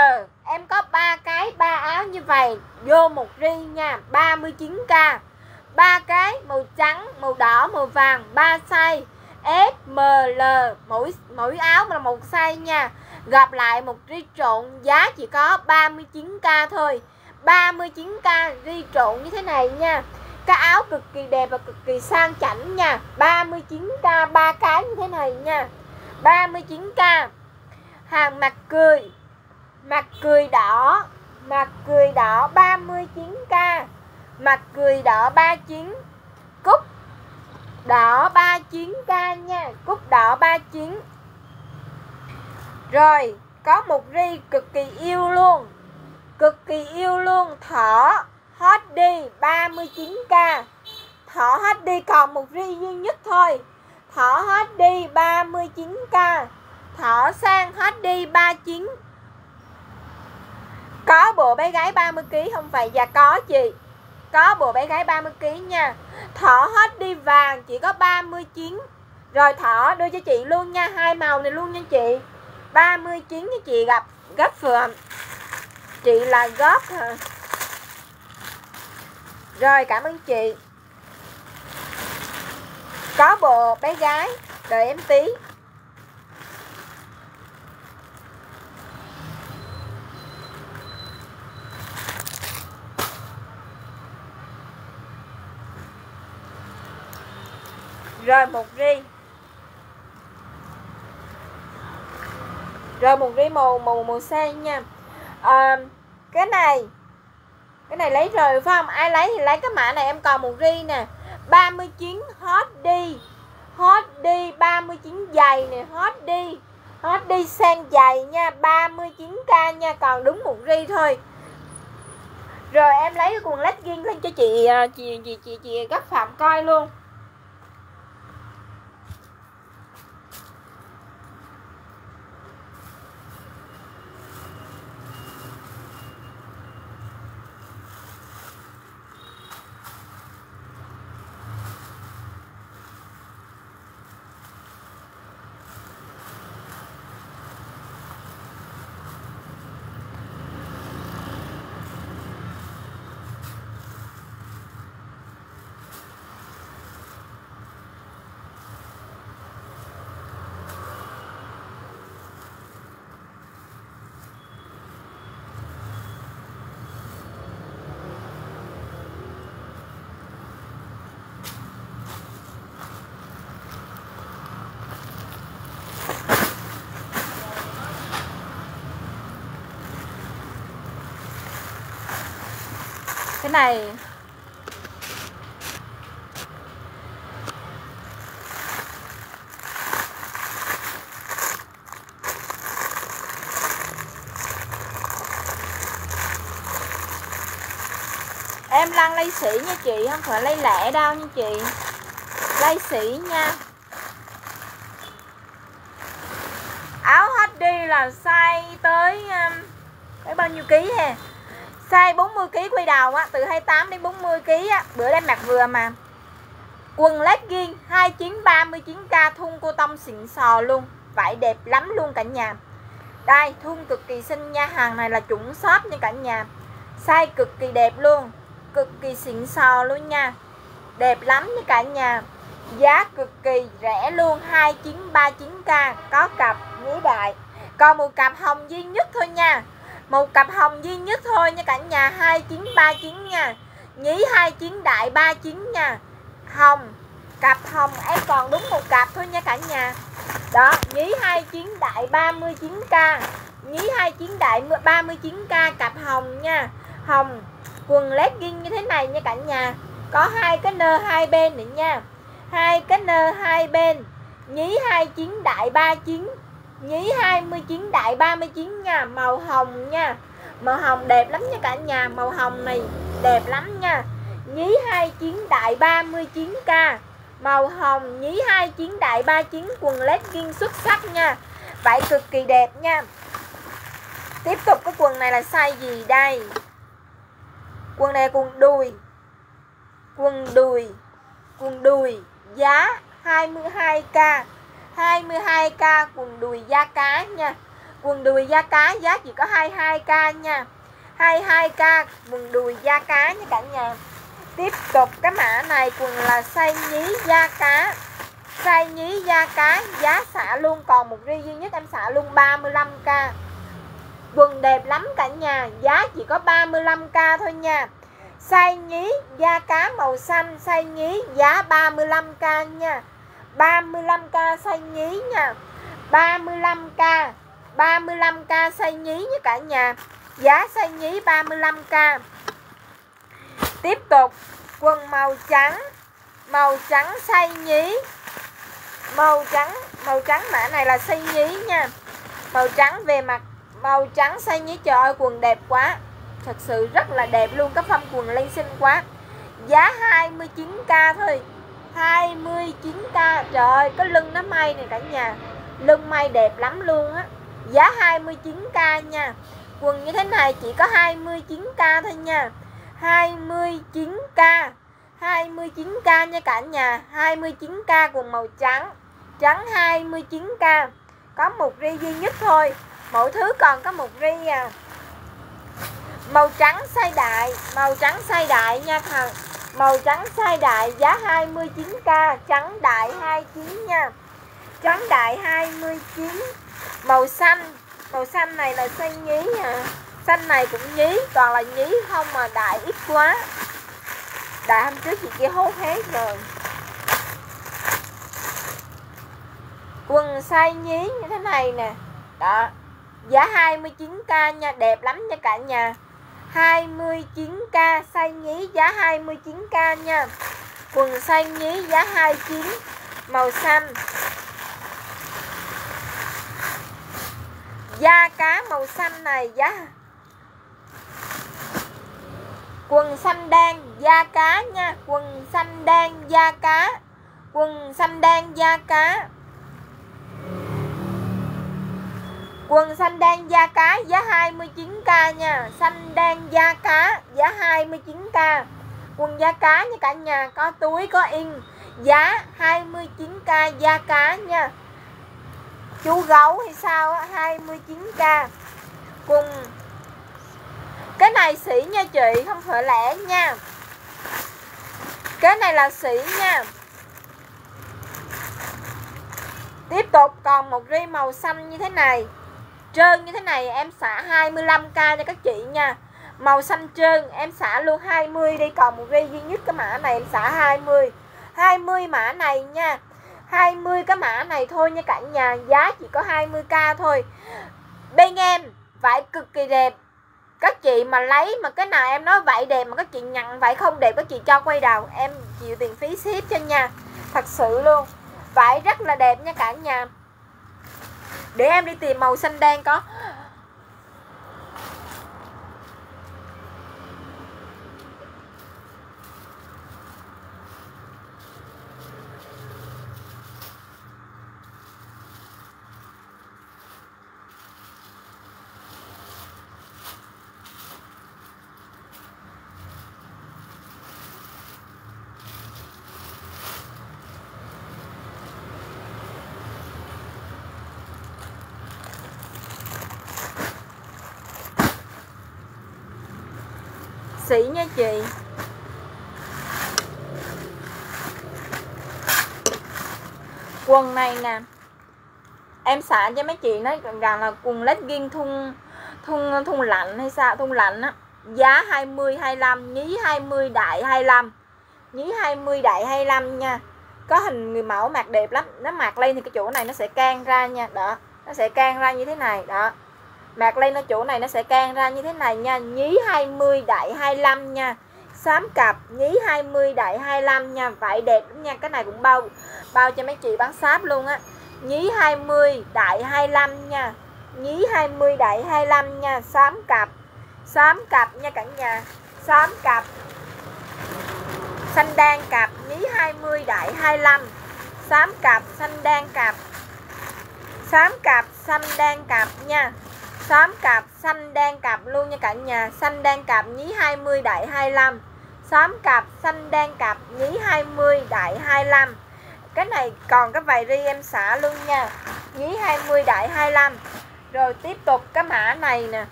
Speaker 1: Em có ba cái ba áo như vậy. Vô một ri nha 39k ba cái màu trắng, màu đỏ, màu vàng ba size. S, M, L Mỗi mỗi áo là một size nha. Gặp lại một ri trộn giá chỉ có 39k thôi. 39k ri trộn như thế này nha. Cái áo cực kỳ đẹp và cực kỳ sang chảnh nha. 39k ba cái như thế này nha. 39k Hàng mặt cười. Mặt cười đỏ. Mặt cười đỏ 39k Mặt cười đỏ 39 Cúc đỏ 39k nha. Cúc đỏ 39 Rồi, Có một ri cực kỳ yêu luôn. Cực kỳ yêu luôn. Thỏ Hot đi 39k Thỏ hot đi còn một ri duy nhất thôi. Thỏ hot đi 39k Thỏ sang hot đi 39 có bộ bé gái 30kg không phải? Dạ có chị. Có bộ bé gái 30kg nha. Thỏ hết đi vàng, chỉ có 39 Rồi thỏ đưa cho chị luôn nha, hai màu này luôn nha chị. 39 cho chị, gặp, gấp phượng Chị là góp hả? Rồi, cảm ơn chị. Có bộ bé gái, đợi em tí. Rồi một ri. Rồi một ri màu màu màu xanh nha. À, cái này cái này lấy rồi phải không? Ai lấy thì lấy cái mã này em còn một ri nè. 39 hot đi hot đi 39 giày nè hot đi hot đi sang giày nha 39k nha còn đúng một ri thôi. Rồi em lấy cái quần legging lên cho chị ờ, chị chị chị chị gấp phạm coi luôn. Này. Em lăn lây sỉ nha chị không phải lay lẻ đâu nha chị. Lây sỉ nha. Áo hết đi là size tới um, bao nhiêu ký ha Size 40kg quay đầu á, Từ 28 đến 40kg á, Bữa đây mặc vừa mà. Quần legging 29 39k thun cô tông xịn sò luôn, Vải đẹp lắm luôn cả nhà. Đây, thun cực kỳ xinh nha, Hàng này là chuẩn shop nha cả nhà. Size cực kỳ đẹp luôn, cực kỳ xịn sò luôn nha. Đẹp lắm nha cả nhà. Giá cực kỳ rẻ luôn 2939k có cặp với đại còn một cặp hồng duy nhất thôi nha một cặp hồng duy nhất thôi nha cả nhà. 2939 nha. Nhí 29 đại 39 nha. Hồng, cặp hồng em còn đúng một cặp thôi nha cả nhà. Đó, nhí 29 đại 39k nhí 29 đại 39k cặp hồng nha. Hồng, quần legging như thế này nha cả nhà. Có hai cái nơ hai bên nữa nha. Hai cái nơ hai bên. Nhí 29 đại 39 nhí 29 đại 39 nha màu hồng nha. Màu hồng đẹp lắm nha cả nhà, màu hồng này đẹp lắm nha. Nhí 29 đại 39k màu hồng, nhí 29 đại 39 quần legging xuất sắc nha. Vải cực kỳ đẹp nha. Tiếp tục cái quần này là size gì đây? Quần này quần đùi. Quần đùi. Quần đùi giá 22k 22k quần đùi da cá nha. Quần đùi da cá giá chỉ có 22k nha. 22k quần đùi da cá nha cả nhà. Tiếp tục, cái mã này quần là size nhí da cá. Size nhí da cá giá xả luôn, còn một ri duy nhất em xả luôn 35k quần đẹp lắm cả nhà, giá chỉ có 35k thôi nha. Size nhí da cá màu xanh, size nhí giá 35k nha. 35k xay nhí nha. 35k 35k xay nhí nha cả nhà. Giá xay nhí 35k tiếp tục, quần màu trắng. Màu trắng xay nhí. Màu trắng màu trắng mã này là xay nhí nha. Màu trắng về mặt, màu trắng xay nhí, trời ơi, quần đẹp quá. Thật sự rất là đẹp luôn các phong quần lên xinh quá. Giá 29k thôi. 29k trời ơi có lưng nó may này cả nhà. Lưng may đẹp lắm luôn á. Giá 29k nha. Quần như thế này chỉ có 29k thôi nha. 29k 29k nha cả nhà. 29k quần màu trắng. Trắng 29k có một ri duy nhất thôi. Mỗi thứ còn có một ri à. Màu trắng size đại. Màu trắng size đại nha thằng màu trắng size đại, giá 29k trắng đại 29 nha. Trắng đại 29 màu xanh. Màu xanh này là xanh nhí à. Xanh này cũng nhí, toàn là nhí không mà đại ít quá. Đại hôm trước chị kia hốt hết rồi. Quần size nhí như thế này nè. Đó, giá 29k nha, đẹp lắm nha cả nhà. 29k size nhí giá 29k nha. Quần size nhí giá 29 màu xanh. Da cá màu xanh này giá quần xanh đen, da cá nha. Quần xanh đen, da cá. Quần xanh đen, da cá. Quần xanh đen da cá giá 29k nha. Xanh đen da cá giá 29k Quần da cá nha, cả nhà, Có túi, có in. Giá 29k da cá nha. Chú gấu hay sao á 29k Quần Cái này sỉ nha chị, Không phải lẻ nha. Cái này là sỉ nha. Tiếp tục, còn một ri màu xanh như thế này trơn như thế này em xả 25k cho các chị nha. Màu xanh trơn, em xả luôn 20 đi, còn một ri duy nhất cái mã này em xả 20 20 mã này nha. 20 cái mã này thôi nha cả nhà, giá chỉ có 20k thôi. Bên em, vải cực kỳ đẹp. Các chị mà lấy mà cái nào em nói vậy đẹp mà các chị nhận vậy không đẹp, các chị cho quay đầu. Em chịu tiền phí ship cho nha. Thật sự luôn. Vải rất là đẹp nha cả nhà để em đi tìm màu xanh đen có. sĩ nha chị. Quần này nè, em xả cho mấy chị nói rằng là quần legging thun thun thun lạnh hay sao, thun lạnh á. Giá 20 25 nhí 20 đại 25 nhí 20 đại 25 nha. Có hình người mẫu mặc đẹp lắm, nó mặc lên thì cái chỗ này nó sẽ can ra nha, đó, nó sẽ can ra như thế này, đó mạc lên ở chỗ này nó sẽ can ra như thế này nha. Nhí 20 đại 25 nha. Xám cặp, nhí 20 đại 25 nha. Vải đẹp lắm nha. Cái này cũng bao bao cho mấy chị bán sáp luôn á. Nhí 20 đại 25 nha. Nhí 20 đại 25 nha. Xám cặp xám cặp nha cả nhà. Xám cặp. Xanh đan cặp, nhí 20 đại 25 xám cặp, xanh đan cặp. Xám cặp, xanh đan cặp nha xám cạp xanh đen cạp luôn nha cả nhà. Xanh đen cạp nhí 20 đại 25 xám cạp xanh đen cạp nhí 20 đại 25 cái này còn cái vài ri em xả luôn nha. Nhí 20 đại 25 rồi tiếp tục cái mã này nè.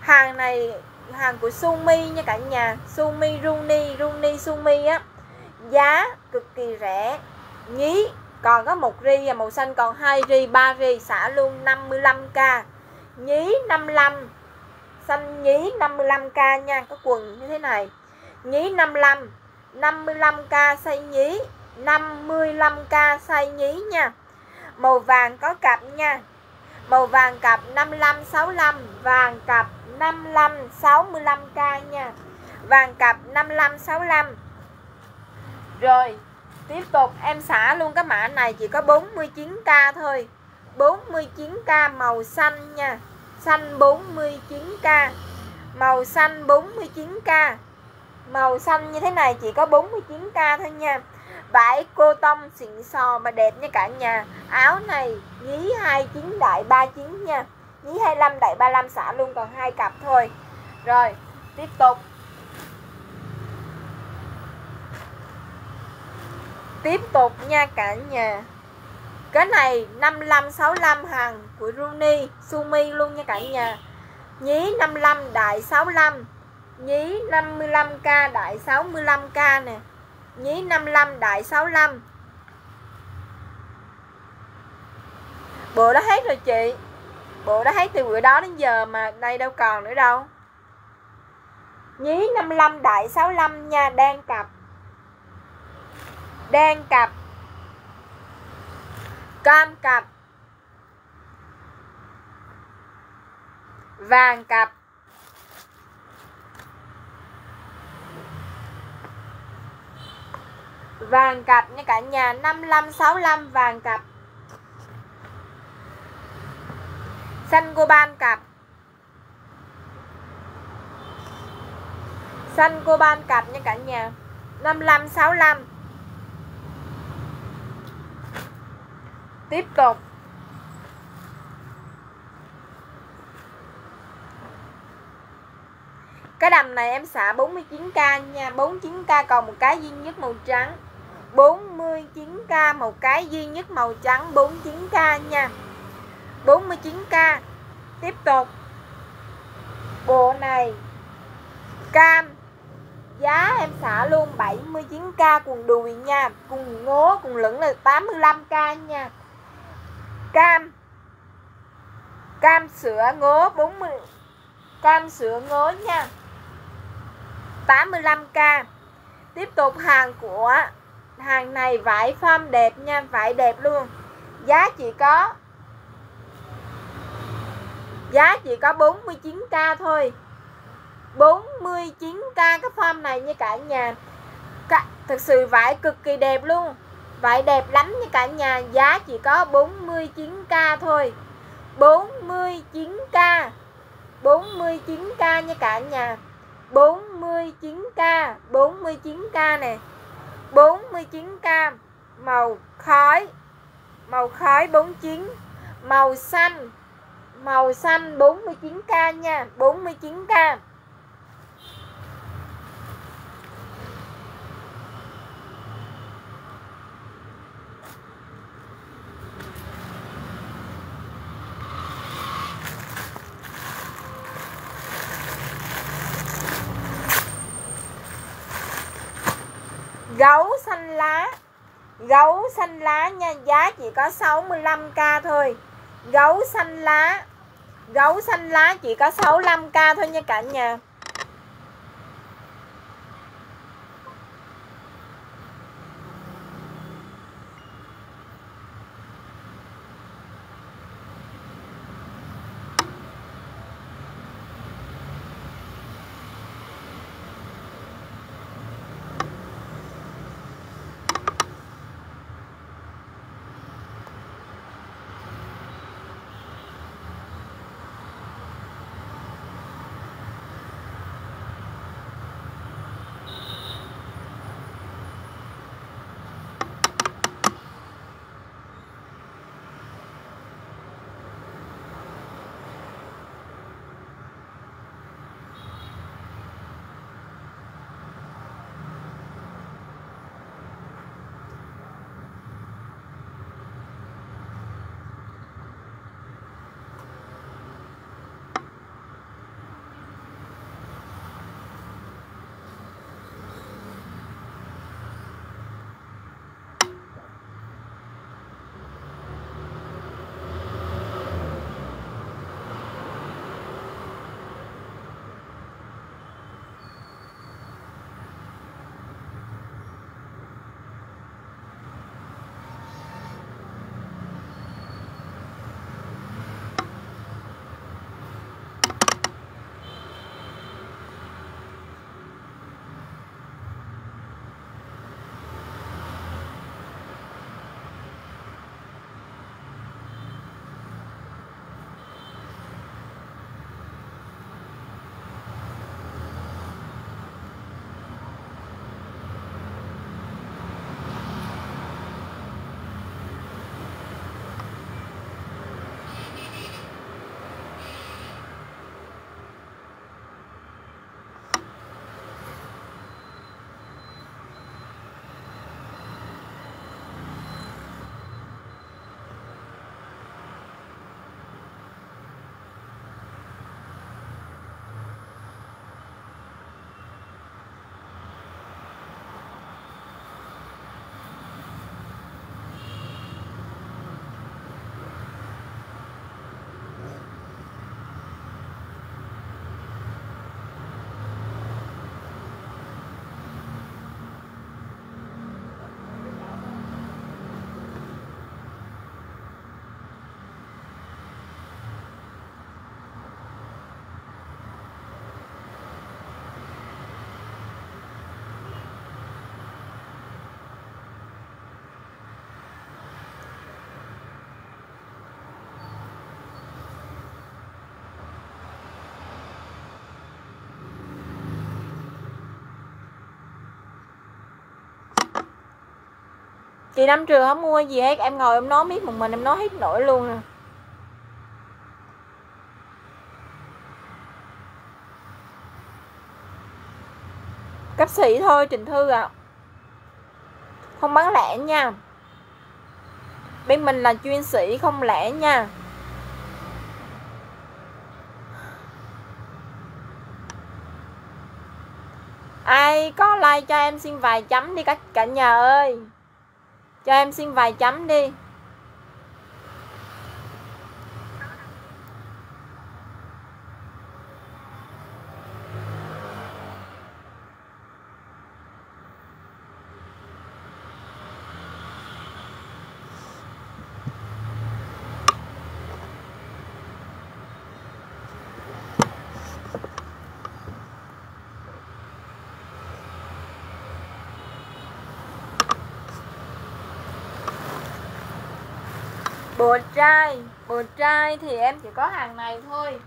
Speaker 1: Hàng này, hàng của Sumi nha cả nhà. Sumi Runi Runi Sumi á. Giá cực kỳ rẻ. Nhí còn có một ri và màu xanh còn hai ri, ba ri xả luôn 55k nhí 55 xanh nhí 55k nha, có quần như thế này. Nhí 55 55k xay nhí 55k xay nhí nha. Màu vàng có cặp nha. Màu vàng cặp 55 65 vàng cặp 55 65k nha. Vàng cặp 55 65 rồi, tiếp tục, em xả luôn cái mã này chỉ có 49k thôi. 49k màu xanh nha. Xanh 49k màu xanh 49k màu xanh như thế này chỉ có 49k thôi nha. Vải cô tông xịn sò mà đẹp nha cả nhà. Áo này, nhí 29 đại 39 nha. Nhí 25 đại 35 xả luôn còn hai cặp thôi. Rồi, tiếp tục. Tiếp tục nha cả nhà cái này 55 65 hàng của Rooney, Sumi luôn nha cả nhà. Nhí 55 đại 65 nhí 55k đại 65k nè, nhí 55 đại 65 Bữa đó hết rồi chị. Bữa đó hết từ bữa đó đến giờ mà đây đâu còn nữa đâu. Nhí 55 đại 65 nha Đang cặp. Đang cặp. Cam cặp. Vàng cặp. Vàng cặp nha cả nhà 55 65 vàng cặp. Xanh cô ban cặp. Xanh cô ban cặp nha cả nhà. 55 65 Tiếp tục. Cái đầm này em xả 49k nha 49k còn một cái duy nhất màu trắng. 49k một cái duy nhất màu trắng 49k nha. 49k tiếp tục. Bộ này, cam. Giá em xả luôn 79k quần đùi nha quần ngố quần lửng là 85k nha cam. Cam sữa ngố 40 cam sữa ngố nha. 85k tiếp tục hàng của hàng này vải form đẹp nha, vải đẹp luôn. Giá chỉ có, giá chỉ có 49k thôi. 49k cái form này như cả nhà. Thực sự vải cực kỳ đẹp luôn vải đẹp lắm nha cả nhà, giá chỉ có 49k thôi. 49k 49k nha cả nhà. 49k 49k nè. 49k màu khói màu khói 49 màu xanh màu xanh 49k nha 49k gấu xanh lá nha, giá chỉ có 65k thôi. Gấu xanh lá, gấu xanh lá chỉ có 65k thôi nha cả nhà. Chị năm trường không mua gì hết, em ngồi em nói biết một mình, em nói hết nổi luôn nè. Cấp sĩ thôi, trình thư ạ. À. không bán lẻ nha. Bên mình là chuyên sĩ, không lẻ nha. Ai có like cho em xin vài chấm đi các cả nhà ơi cho em xin vài chấm đi. Bột trai Bột trai thì em chỉ có hàng này thôi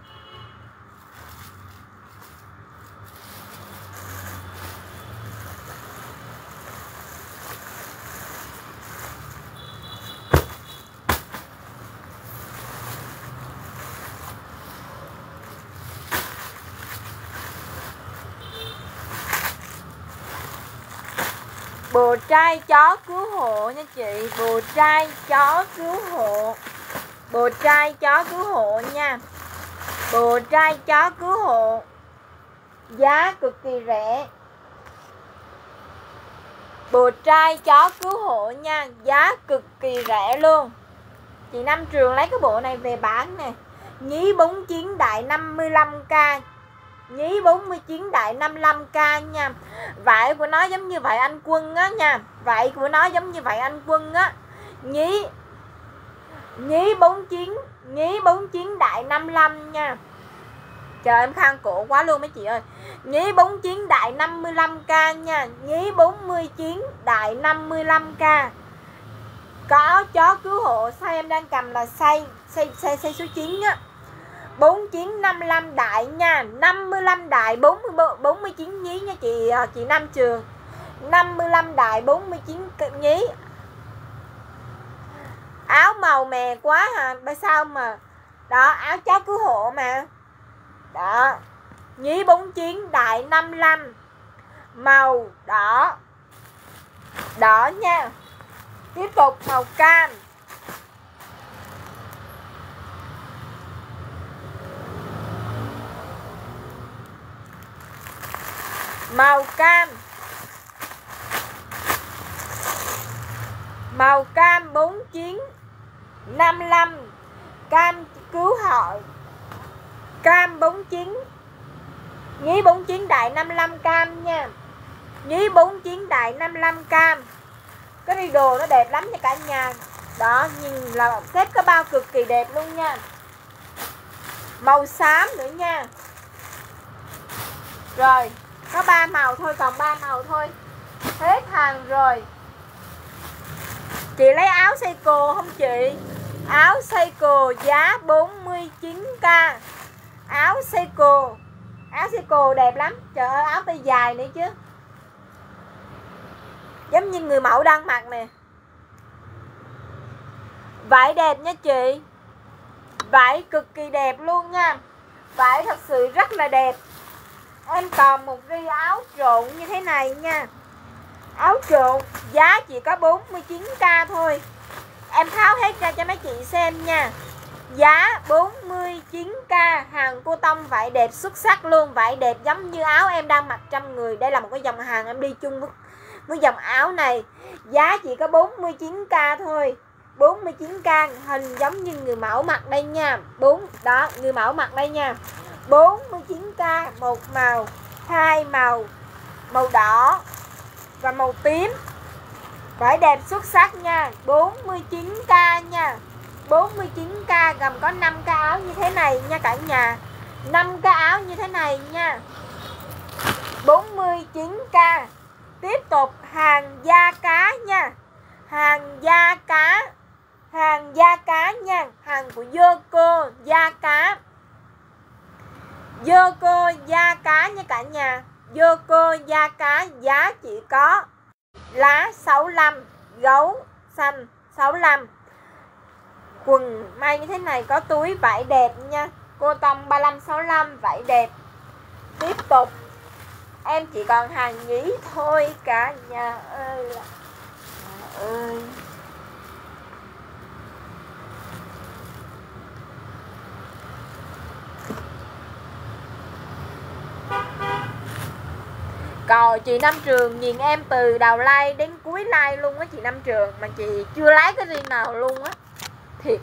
Speaker 1: bồ trai chó cứu hộ nha chị. Bồ trai chó cứu hộ. Bồ trai chó cứu hộ nha. Bồ trai chó cứu hộ. Giá cực kỳ rẻ. Bồ trai chó cứu hộ nha. Giá cực kỳ rẻ luôn. Chị Năm Trường lấy cái bộ này về bán nè. Nhí 49 đại 55k Nhí 49 đại 55k nha. Vải của nó giống như vậy anh Quân á nha. Vải của nó giống như vậy anh Quân á. Nhí Nhí 49 Nhí 49 đại 55 nha. Trời, em khang cổ quá luôn mấy chị ơi. Nhí 49 đại 55k nha. Nhí 49 đại 55k Có chó cứu hộ, sao em đang cầm là say say say say số 9 á? 4955 đại nha. 55 đại 40, 49 nhí nha chị à, chị Nam Trường. 55 đại 49 nhí. Áo màu mè quá hả à. sao mà? Đó áo chó cứu hộ mà. Đó nhí 49 đại 55 màu đỏ. Đỏ nha. Tiếp tục màu cam. Màu cam. Màu cam 49 55 cam cứu hội cam 49 nhí 49 đại 55 cam nha. Nhí 49 đại 55 cam. Cái đi đồ nó đẹp lắm nha cả nhà. Đó, nhìn là xếp cái bao cực kỳ đẹp luôn nha. Màu xám nữa nha. Rồi có ba màu thôi, còn ba màu thôi. Hết hàng rồi. Chị lấy áo cycle không chị? Áo cycle giá 49k áo cycle áo cycle đẹp lắm. Trời ơi, áo tay dài nữa chứ. Giống như người mẫu đang mặc nè. Vải đẹp nha chị. Vải cực kỳ đẹp luôn nha. Vải thật sự rất là đẹp em còn một ri áo trộn như thế này nha. Áo trộn giá chỉ có 49k thôi. Em tháo hết ra cho mấy chị xem nha. Giá 49k hàng cô tông vải đẹp xuất sắc luôn. Vải đẹp giống như áo em đang mặc trăm người. Đây là một cái dòng hàng em đi chung với, với dòng áo này. Giá chỉ có 49k thôi. 49k hình giống như người mẫu mặc đây nha. 4 đó người mẫu mặc đây nha. 49k một màu, hai màu màu đỏ và màu tím. Vải đẹp xuất sắc nha 49k nha. 49k gồm có 5 cái áo như thế này nha cả nhà. 5 cái áo như thế này nha. 49k tiếp tục, hàng da cá nha. Hàng da cá, hàng da cá nha. Hàng của Yoko, da cá. Dơ cơ da cá nha cả nhà. Dơ cơ da cá, giá chỉ có lá 65 gấu xanh 65 quần may như thế này có túi vải đẹp nha. Cô tông 35 65 vải đẹp. Tiếp tục. Em chỉ còn hàng nhí thôi cả nhà ơi. Ơi. Còn chị Năm Trường nhìn em từ đầu like đến cuối like luôn á, chị Năm Trường. Mà chị chưa lái cái gì nào luôn á. Thiệt.